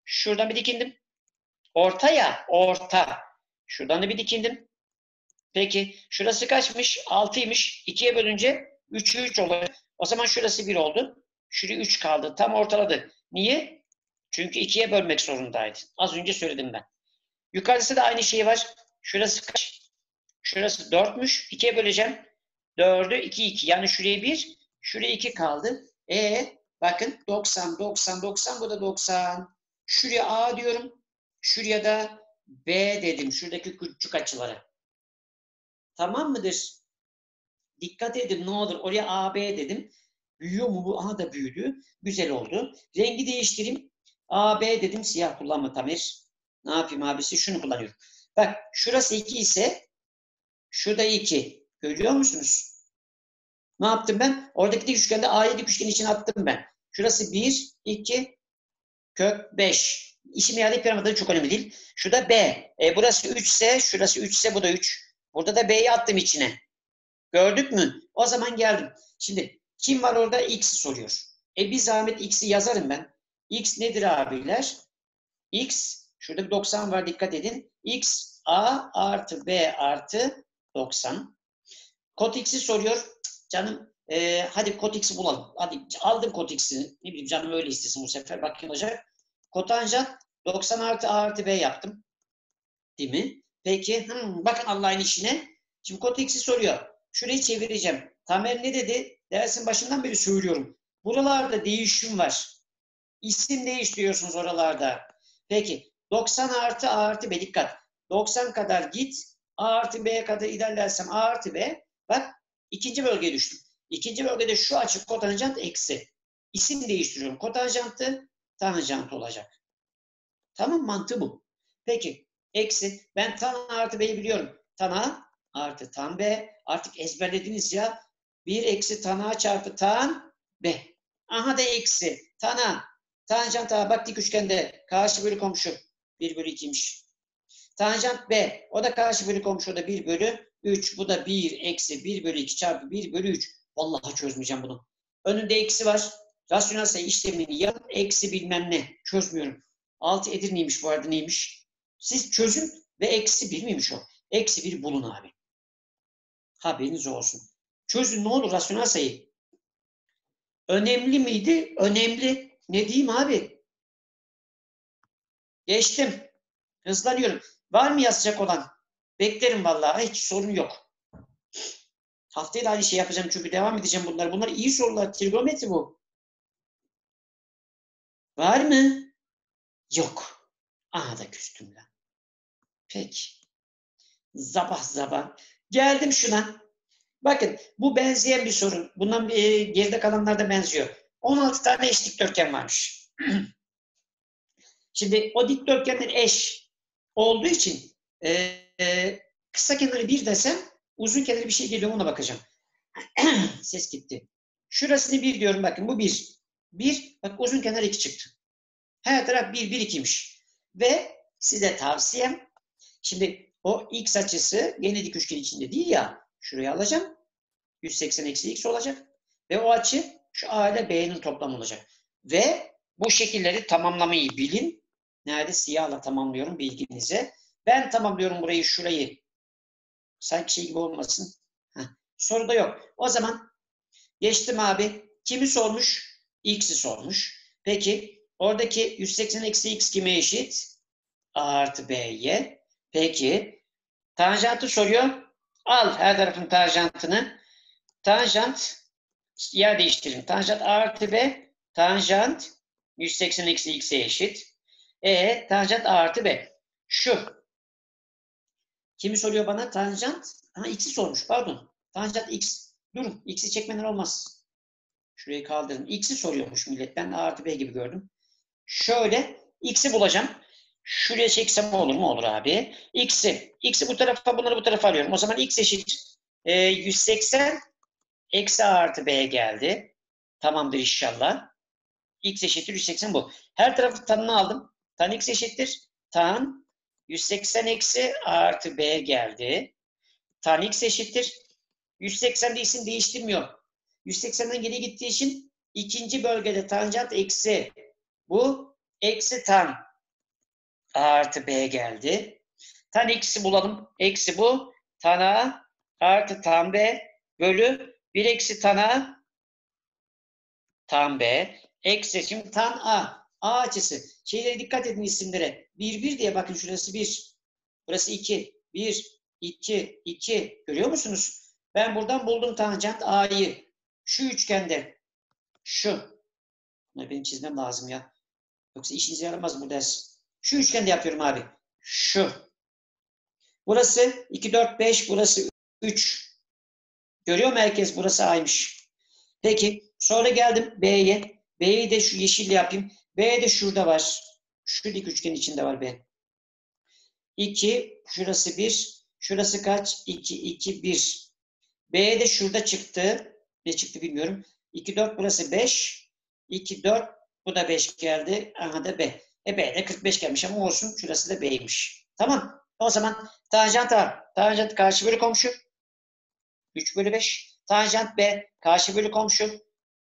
Şuradan bir dikindim. Orta ya, orta. Şuradan da bir dikindim. Peki şurası kaçmış? 6'ymış. 2'ye bölünce 3'ü 3 oluyor. O zaman şurası 1 oldu. Şuraya 3 kaldı. Tam ortaladı. Niye? Çünkü 2'ye bölmek zorundaydı. Az önce söyledim ben. Yukarısı da aynı şey var. Şurası kaç? Şurası 4'müş. 2'ye böleceğim. 4'ü 2, 2. Yani şuraya 1, şuraya 2 kaldı. E bakın 90, 90, 90. Bu da 90. Şuraya A diyorum. Şuraya da B dedim. Şuradaki küçük açılara. Tamam mıdır? Dikkat edin ne olur. Oraya A, B dedim. Büyüyor mu bu? A da büyüdü. Güzel oldu. Rengi değiştireyim. A, B dedim. Siyah kullanma Tamer. Ne yapayım abisi? Şunu kullanıyorum. Bak şurası 2 ise şurada 2. Görüyor musunuz? Ne yaptım ben? Oradaki dik üçgende A'yı dik üçgen için attım ben. Şurası 1, 2, kök 5. İşim yani piramidı çok önemli değil. Şurada B. E, burası 3 ise, şurası 3 ise bu da 3. Burada da B'yi attım içine. Gördük mü? O zaman geldim. Şimdi kim var orada? X'i soruyor. E bir zahmet X'i yazarım ben. X nedir abiler? X, şurada bir 90 var dikkat edin. X, A artı B artı 90. Kod X'i soruyor. Canım e, hadi kod X'i bulalım. Hadi aldım kod X'i. Ne bileyim canım öyle istesin bu sefer. Bakayım olacak. Kotanjant 90 artı A artı B yaptım. Değil mi? Peki. Hmm, bakın Allah'ın işine. Şimdi kod X'i soruyor. Şurayı çevireceğim. Tamer ne dedi? Dersin başından beri söylüyorum. Buralarda değişim var. İsim değiştiriyorsunuz oralarda. Peki 90 artı A artı B dikkat. 90 kadar git. A artı B'ye kadar ilerlersem A artı B. Bak ikinci bölgeye düştüm. İkinci bölgede şu açı kotanjant eksi. İsim değiştiriyorum. Kotanjantı tanjant olacak. Tamam mantığı bu. Peki eksi. Ben tan artı B'yi biliyorum. Tan A artı tan B. Artık ezberlediniz ya. 1 eksi tan A çarpı tan B. Aha da eksi. Tan A. Tanjant A. Bak dik üçgende. Karşı bölü komşu. 1 bölü 2'ymiş. Tanjant B. O da karşı bölü komşu. O da 1 bölü 3. Bu da 1 eksi 1 bölü 2 çarpı 1 bölü 3. Vallahi çözmeyeceğim bunu. Önünde eksi var. Rasyonel sayı işlemini yap. Eksi bilmem ne. Çözmüyorum. 6 Edirne'ymiş bu arada neymiş? Siz çözün ve eksi 1 miymiş o? Eksi 1 bulun abi. Haberiniz olsun. Çözün ne olur rasyonel sayı. Önemli miydi? Önemli. Ne diyeyim abi? Geçtim. Hızlanıyorum. Var mı yazacak olan? Beklerim vallahi. Hiç sorun yok. Haftaya da aynı şey yapacağım çünkü devam edeceğim bunlar. Bunlar iyi sorular. Trigonometri bu. Var mı? Yok. Aha da küstüm lan. Peki. Zabah zabah. Geldim şuna. Bakın bu benzeyen bir sorun. Bundan e, geride kalanlar da benziyor. 16 tane eş dikdörtgen varmış. [clears throat] Şimdi o dikdörtgenler eş olduğu için e, e, kısa kenarı bir desem uzun kenarı bir şey geliyor ona bakacağım. [clears throat] Ses gitti. Şurasını bir diyorum bakın bu bir. Bir, bak uzun kenar iki çıktı. Her taraf bir, bir, ikiymiş. Ve size tavsiyem, şimdi o x açısı gene dik üçgen içinde değil ya, şuraya alacağım. 180 eksi x olacak. Ve o açı şu A ile B'nin toplamı olacak. Ve bu şekilleri tamamlamayı bilin. Nerede? Siyahla tamamlıyorum bilginize. Ben tamamlıyorum burayı, şurayı. Sanki şey gibi olmasın. Heh. Soruda yok. O zaman geçtim abi. Kimi sormuş? X'i sormuş. Peki oradaki 180 eksi x kime eşit? A artı B'ye. Peki tanjantı soruyor. Al her tarafın tanjantını. Tanjant yer değiştirin. Tanjant A artı B. Tanjant 180 eksi x'e eşit. E tanjant A artı B. Şu. Kimi soruyor bana? Tanjant. Ha x'i sormuş pardon. Tanjant x. Durun. X'i çekmeden olmaz. Şurayı kaldırın. X'i soruyormuş millet. Ben A artı B gibi gördüm. Şöyle x'i bulacağım. Şuraya çeksem olur mu? Olur abi. X'i. X'i bu tarafa bunları bu tarafa alıyorum. O zaman x eşit e, 180 eksi artı B geldi. Tamamdır inşallah. X eşittir 180 bu. Her tarafı tanını aldım. Tan x eşittir. Tan 180 eksi artı B geldi. Tan x eşittir. 180'de isim değiştirmiyor. 180'den geri gittiği için ikinci bölgede tanjant eksi bu eksi tan A artı B geldi. Tan x'i bulalım. Eksi bu. Tan A artı tan B bölü 1 eksi tan A tan B eksi şimdi tan A. A açısı. Şeylere dikkat edin isimlere. 1 1 diye bakın şurası 1. Burası 2. 1 2, 2. Görüyor musunuz? Ben buradan buldum tanjant A'yı. Şu üçgende. Şu. Bunu benim çizmem lazım ya. Yoksa işinize yaramaz bu ders. Şu üçgende yapıyorum abi. Şu. Burası 2, 4, 5. Burası 3. Görüyor mu herkes? Burası A'ymış. Peki. Sonra geldim B'ye. B'yi de şu yeşille yapayım. B de şurada var. Şu dik üçgenin içinde var B. 2. Şurası 1. Şurası kaç? 2, 2, 1. B de şurada çıktı. Ne çıktı bilmiyorum. 2, 4 burası 5. 2, 4 bu da 5 geldi. Aha da B. E B de 45 gelmiş ama olsun. Şurası da B'ymiş. Tamam. O zaman tanjant A. Tanjant karşı bölü komşu. 3 bölü 5. Tanjant B. Karşı bölü komşu.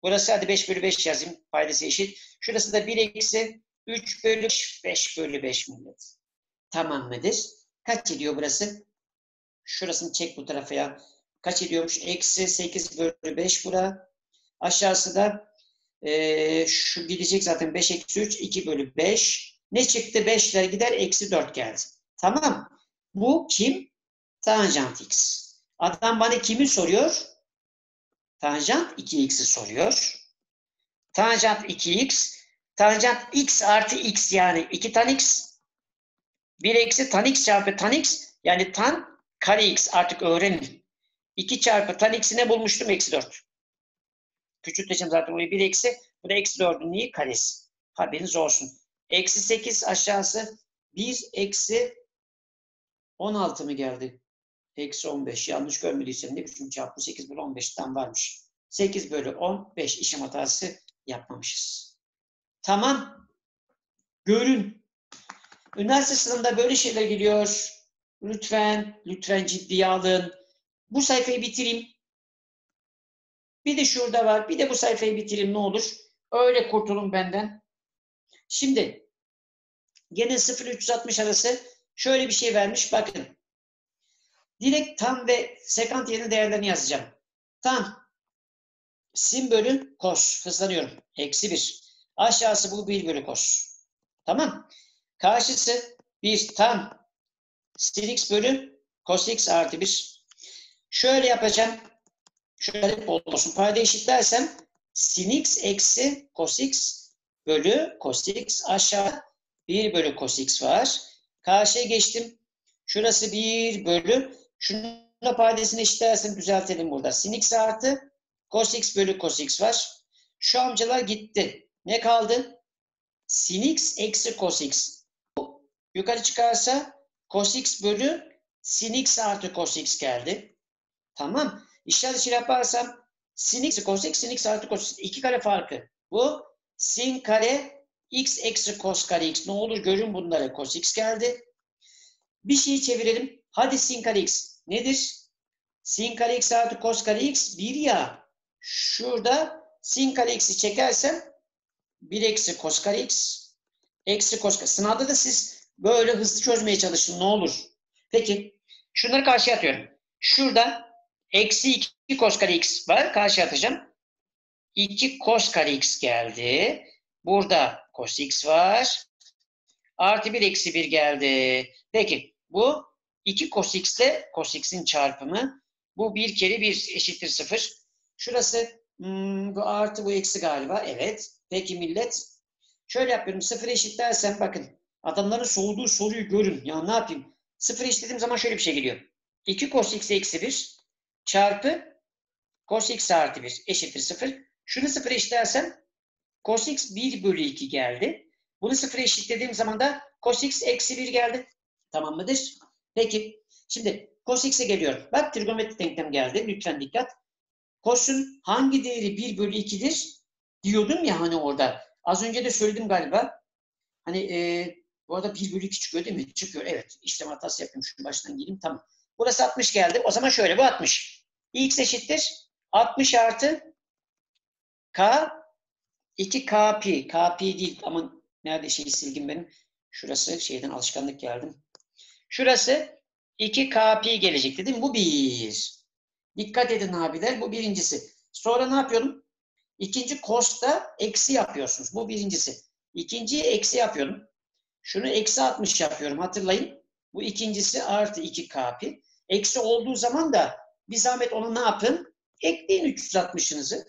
Burası hadi 5 bölü 5 yazayım. Paydası eşit. Şurası da 1 eksi 3 bölü 5. 5 bölü 5 millet. Tamam mıdır? Kaç ediyor burası? Şurasını çek bu tarafa ya. Kaç ediyormuş? Eksi 8 bölü 5 bura. Aşağısı da eee, şu gidecek zaten 5 eksi 3 2 bölü 5. Ne çıktı? 5'ler gider eksi 4 geldi. Tamam. Bu kim? Tanjant x. Adam bana kimi soruyor? Tanjant 2x'i soruyor. Tanjant 2x. Tanjant x artı x yani 2 tan x. 1 eksi tan x çarpı tan x yani tan kare x artık öğrenin. 2 çarpı tan x'i ne bulmuştum? Eksi 4. Küçülteceğim zaten burayı 1 eksi. Bu da eksi 4'ün niye? Karesi. Haberiniz olsun. Eksi 8 aşağısı 1 eksi 16 mı geldi? Eksi 15. Yanlış görmediysem ne biçim çarpı 8 bölü 15'ten varmış. 8 bölü 15 işim hatası yapmamışız. Tamam. Görün. Üniversite sınavında böyle şeyler geliyor. Lütfen, lütfen ciddiye alın. Bu sayfayı bitireyim. Bir de şurada var. Bir de bu sayfayı bitireyim ne olur. Öyle kurtulun benden. Şimdi gene 0-360 arası şöyle bir şey vermiş. Bakın. Direkt tan ve sekant yerine değerlerini yazacağım. Tan sin bölü kos. Hızlanıyorum. Eksi 1. Aşağısı bu 1 bölü kos. Tamam. Karşısı 1 tan sin x bölü cos x artı 1. Şöyle yapacağım. Şöyle olsun. Payda eşitlersem sin x eksi cos x bölü cos x aşağı 1 bölü cos x var. Karşıya geçtim. Şurası 1 bölü. Şunun da paydasını eşitlersem düzeltelim burada. Sin x artı cos x bölü cos x var. Şu amcalar gitti. Ne kaldı? Sin x eksi cos x. Yukarı çıkarsa cos x bölü sin x artı cos x geldi. Tamam. İşler dışı yaparsam sin x cos x sin x artı cos. İki kare farkı. Bu sin kare x eksi cos kare x. Ne olur görün bunları. Cos x geldi. Bir şeyi çevirelim. Hadi sin kare x. Nedir? Sin kare x artı cos kare x 1 ya. Şurada sin kare x'i çekersem 1 eksi cos kare x eksi cos kare. Sınavda da siz böyle hızlı çözmeye çalışın ne olur. Peki şunları karşıya atıyorum. Şurada eksi 2 cos kare x var. Karşıya atacağım. 2 cos kare x geldi. Burada cos x var. Artı 1 eksi 1 geldi. Peki bu 2 cos x ile cos x'in çarpımı. Bu 1 kere 1 eşittir 0. Şurası hmm, bu artı bu eksi galiba. Evet. Peki millet. Şöyle yapıyorum. 0 eşitlersem bakın. Adamların sorduğu soruyu görün. Ya ne yapayım? 0 eşitlediğim zaman şöyle bir şey geliyor. 2 cos x eksi 1 çarpı cos x artı 1 eşittir 0. Şunu 0 eşitlersem cos x 1 bölü 2 geldi. Bunu 0 eşitlediğim zaman da cos x eksi 1 geldi. Tamam mıdır? Peki. Şimdi cos x'e geliyorum. Bak trigonometri denklem geldi. Lütfen dikkat. Cos'un hangi değeri 1 bölü 2'dir? Diyordum ya hani orada. Az önce de söyledim galiba. Hani e, bu arada 1 bölü 2 çıkıyor değil mi? Çıkıyor. Evet. İşlem hatası yapıyorum. Şunu baştan gireyim. Tamam. Burası 60 geldi. O zaman şöyle bu 60. x eşittir. 60 artı k 2 k pi. K pi değil ama nerede şey silgim benim. Şurası şeyden alışkanlık geldim. Şurası 2 k pi gelecek dedim. Bu 1. Dikkat edin abiler. Bu birincisi. Sonra ne yapıyorum? İkinci cos'ta eksi yapıyorsunuz. Bu birincisi. İkinciyi eksi yapıyorum. Şunu eksi 60 yapıyorum. Hatırlayın. Bu ikincisi artı 2 k pi. Eksi olduğu zaman da bir zahmet onu ne yapın? Ekleyin 360'ınızı.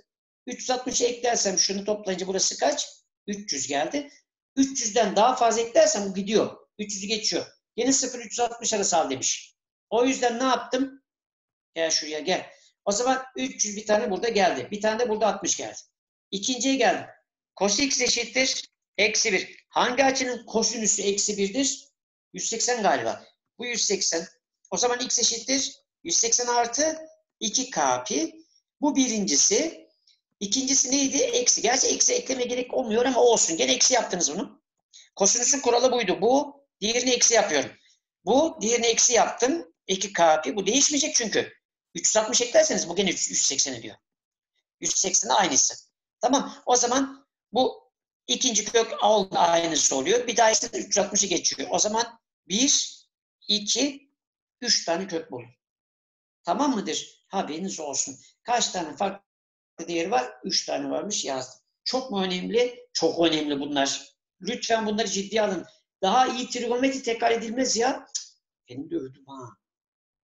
360'ı eklersem şunu toplayınca burası kaç? 300 geldi. 300'den daha fazla eklersem bu gidiyor. 300'ü geçiyor. Yine 0-360 arası al demiş. O yüzden ne yaptım? Gel şuraya gel. O zaman 300 bir tane burada geldi. Bir tane de burada 60 geldi. İkinciye geldim. Cos x eşittir. Eksi 1. Hangi açının kosinüsü eksi 1'dir? 180 galiba. Bu 180. O zaman x eşittir. 180 artı 2k pi. Bu birincisi. İkincisi neydi? Eksi. Gerçi eksi ekleme gerek olmuyor ama olsun. Gene eksi yaptınız bunu. Kosinüsün kuralı buydu. Bu. Diğerini eksi yapıyorum. Bu. Diğerini eksi yaptım. 2k pi. Bu değişmeyecek çünkü. 360 eklerseniz bu gene 180 ediyor. 180 aynısı. Tamam. O zaman bu ikinci kök aynısı oluyor. Bir daha işte 360'ı geçiyor. O zaman 1, 2, 3 tane kök bulun. Tamam mıdır? Haberiniz olsun. Kaç tane farklı değeri var? 3 tane varmış yazdım. Çok mu önemli? Çok önemli bunlar. Lütfen bunları ciddiye alın. Daha iyi trigonometri tekrar edilmez ya. Cık, Beni dövdüm ha.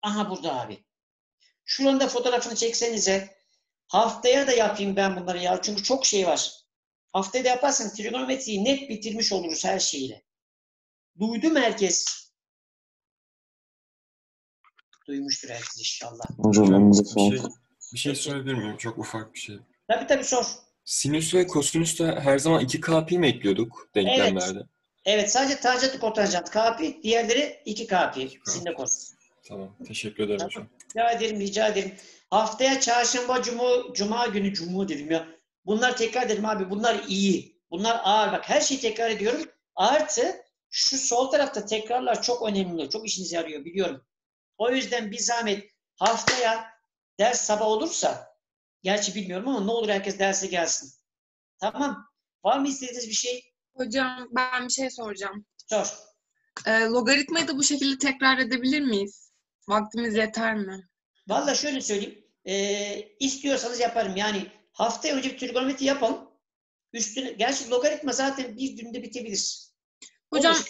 Aha burada abi. Şuranın da fotoğrafını çeksenize. Haftaya da yapayım ben bunları ya. Çünkü çok şey var. Haftaya da yaparsan trigonometriyi net bitirmiş oluruz her şeyle. Duydu mu herkes? Duymuştur herkes inşallah. Hocam elinize Bir şey, sağlık. bir şey söyleyebilir miyim? Çok ufak bir şey. Tabii tabii sor. Sinüs ve kosinüste her zaman 2 pi mi ekliyorduk denklemlerde? Evet sadece tanjant kotanjant KP, diğerleri 2 KP. Sinne kos. Tamam. Teşekkür ederim Tamam. hocam. Rica ederim, rica ederim. Haftaya çarşamba, cuma, cuma günü, cuma dedim ya. Bunlar tekrar dedim abi, bunlar iyi. Bunlar ağır. Bak her şeyi tekrar ediyorum. Artı şu sol tarafta tekrarlar çok önemli. Çok işinize yarıyor biliyorum. O yüzden bir zahmet haftaya ders sabah olursa, gerçi bilmiyorum ama ne olur herkes derse gelsin. Tamam. Var mı istediğiniz bir şey? Hocam ben bir şey soracağım. Sor. Ee, logaritmayı da bu şekilde tekrar edebilir miyiz? Vaktimiz yeter mi? Valla şöyle söyleyeyim. Ee, istiyorsanız yaparım. Yani haftaya önce bir trigonometri yapalım. Üstüne, gerçi logaritma zaten bir günde bitebilir. Hocam Olur.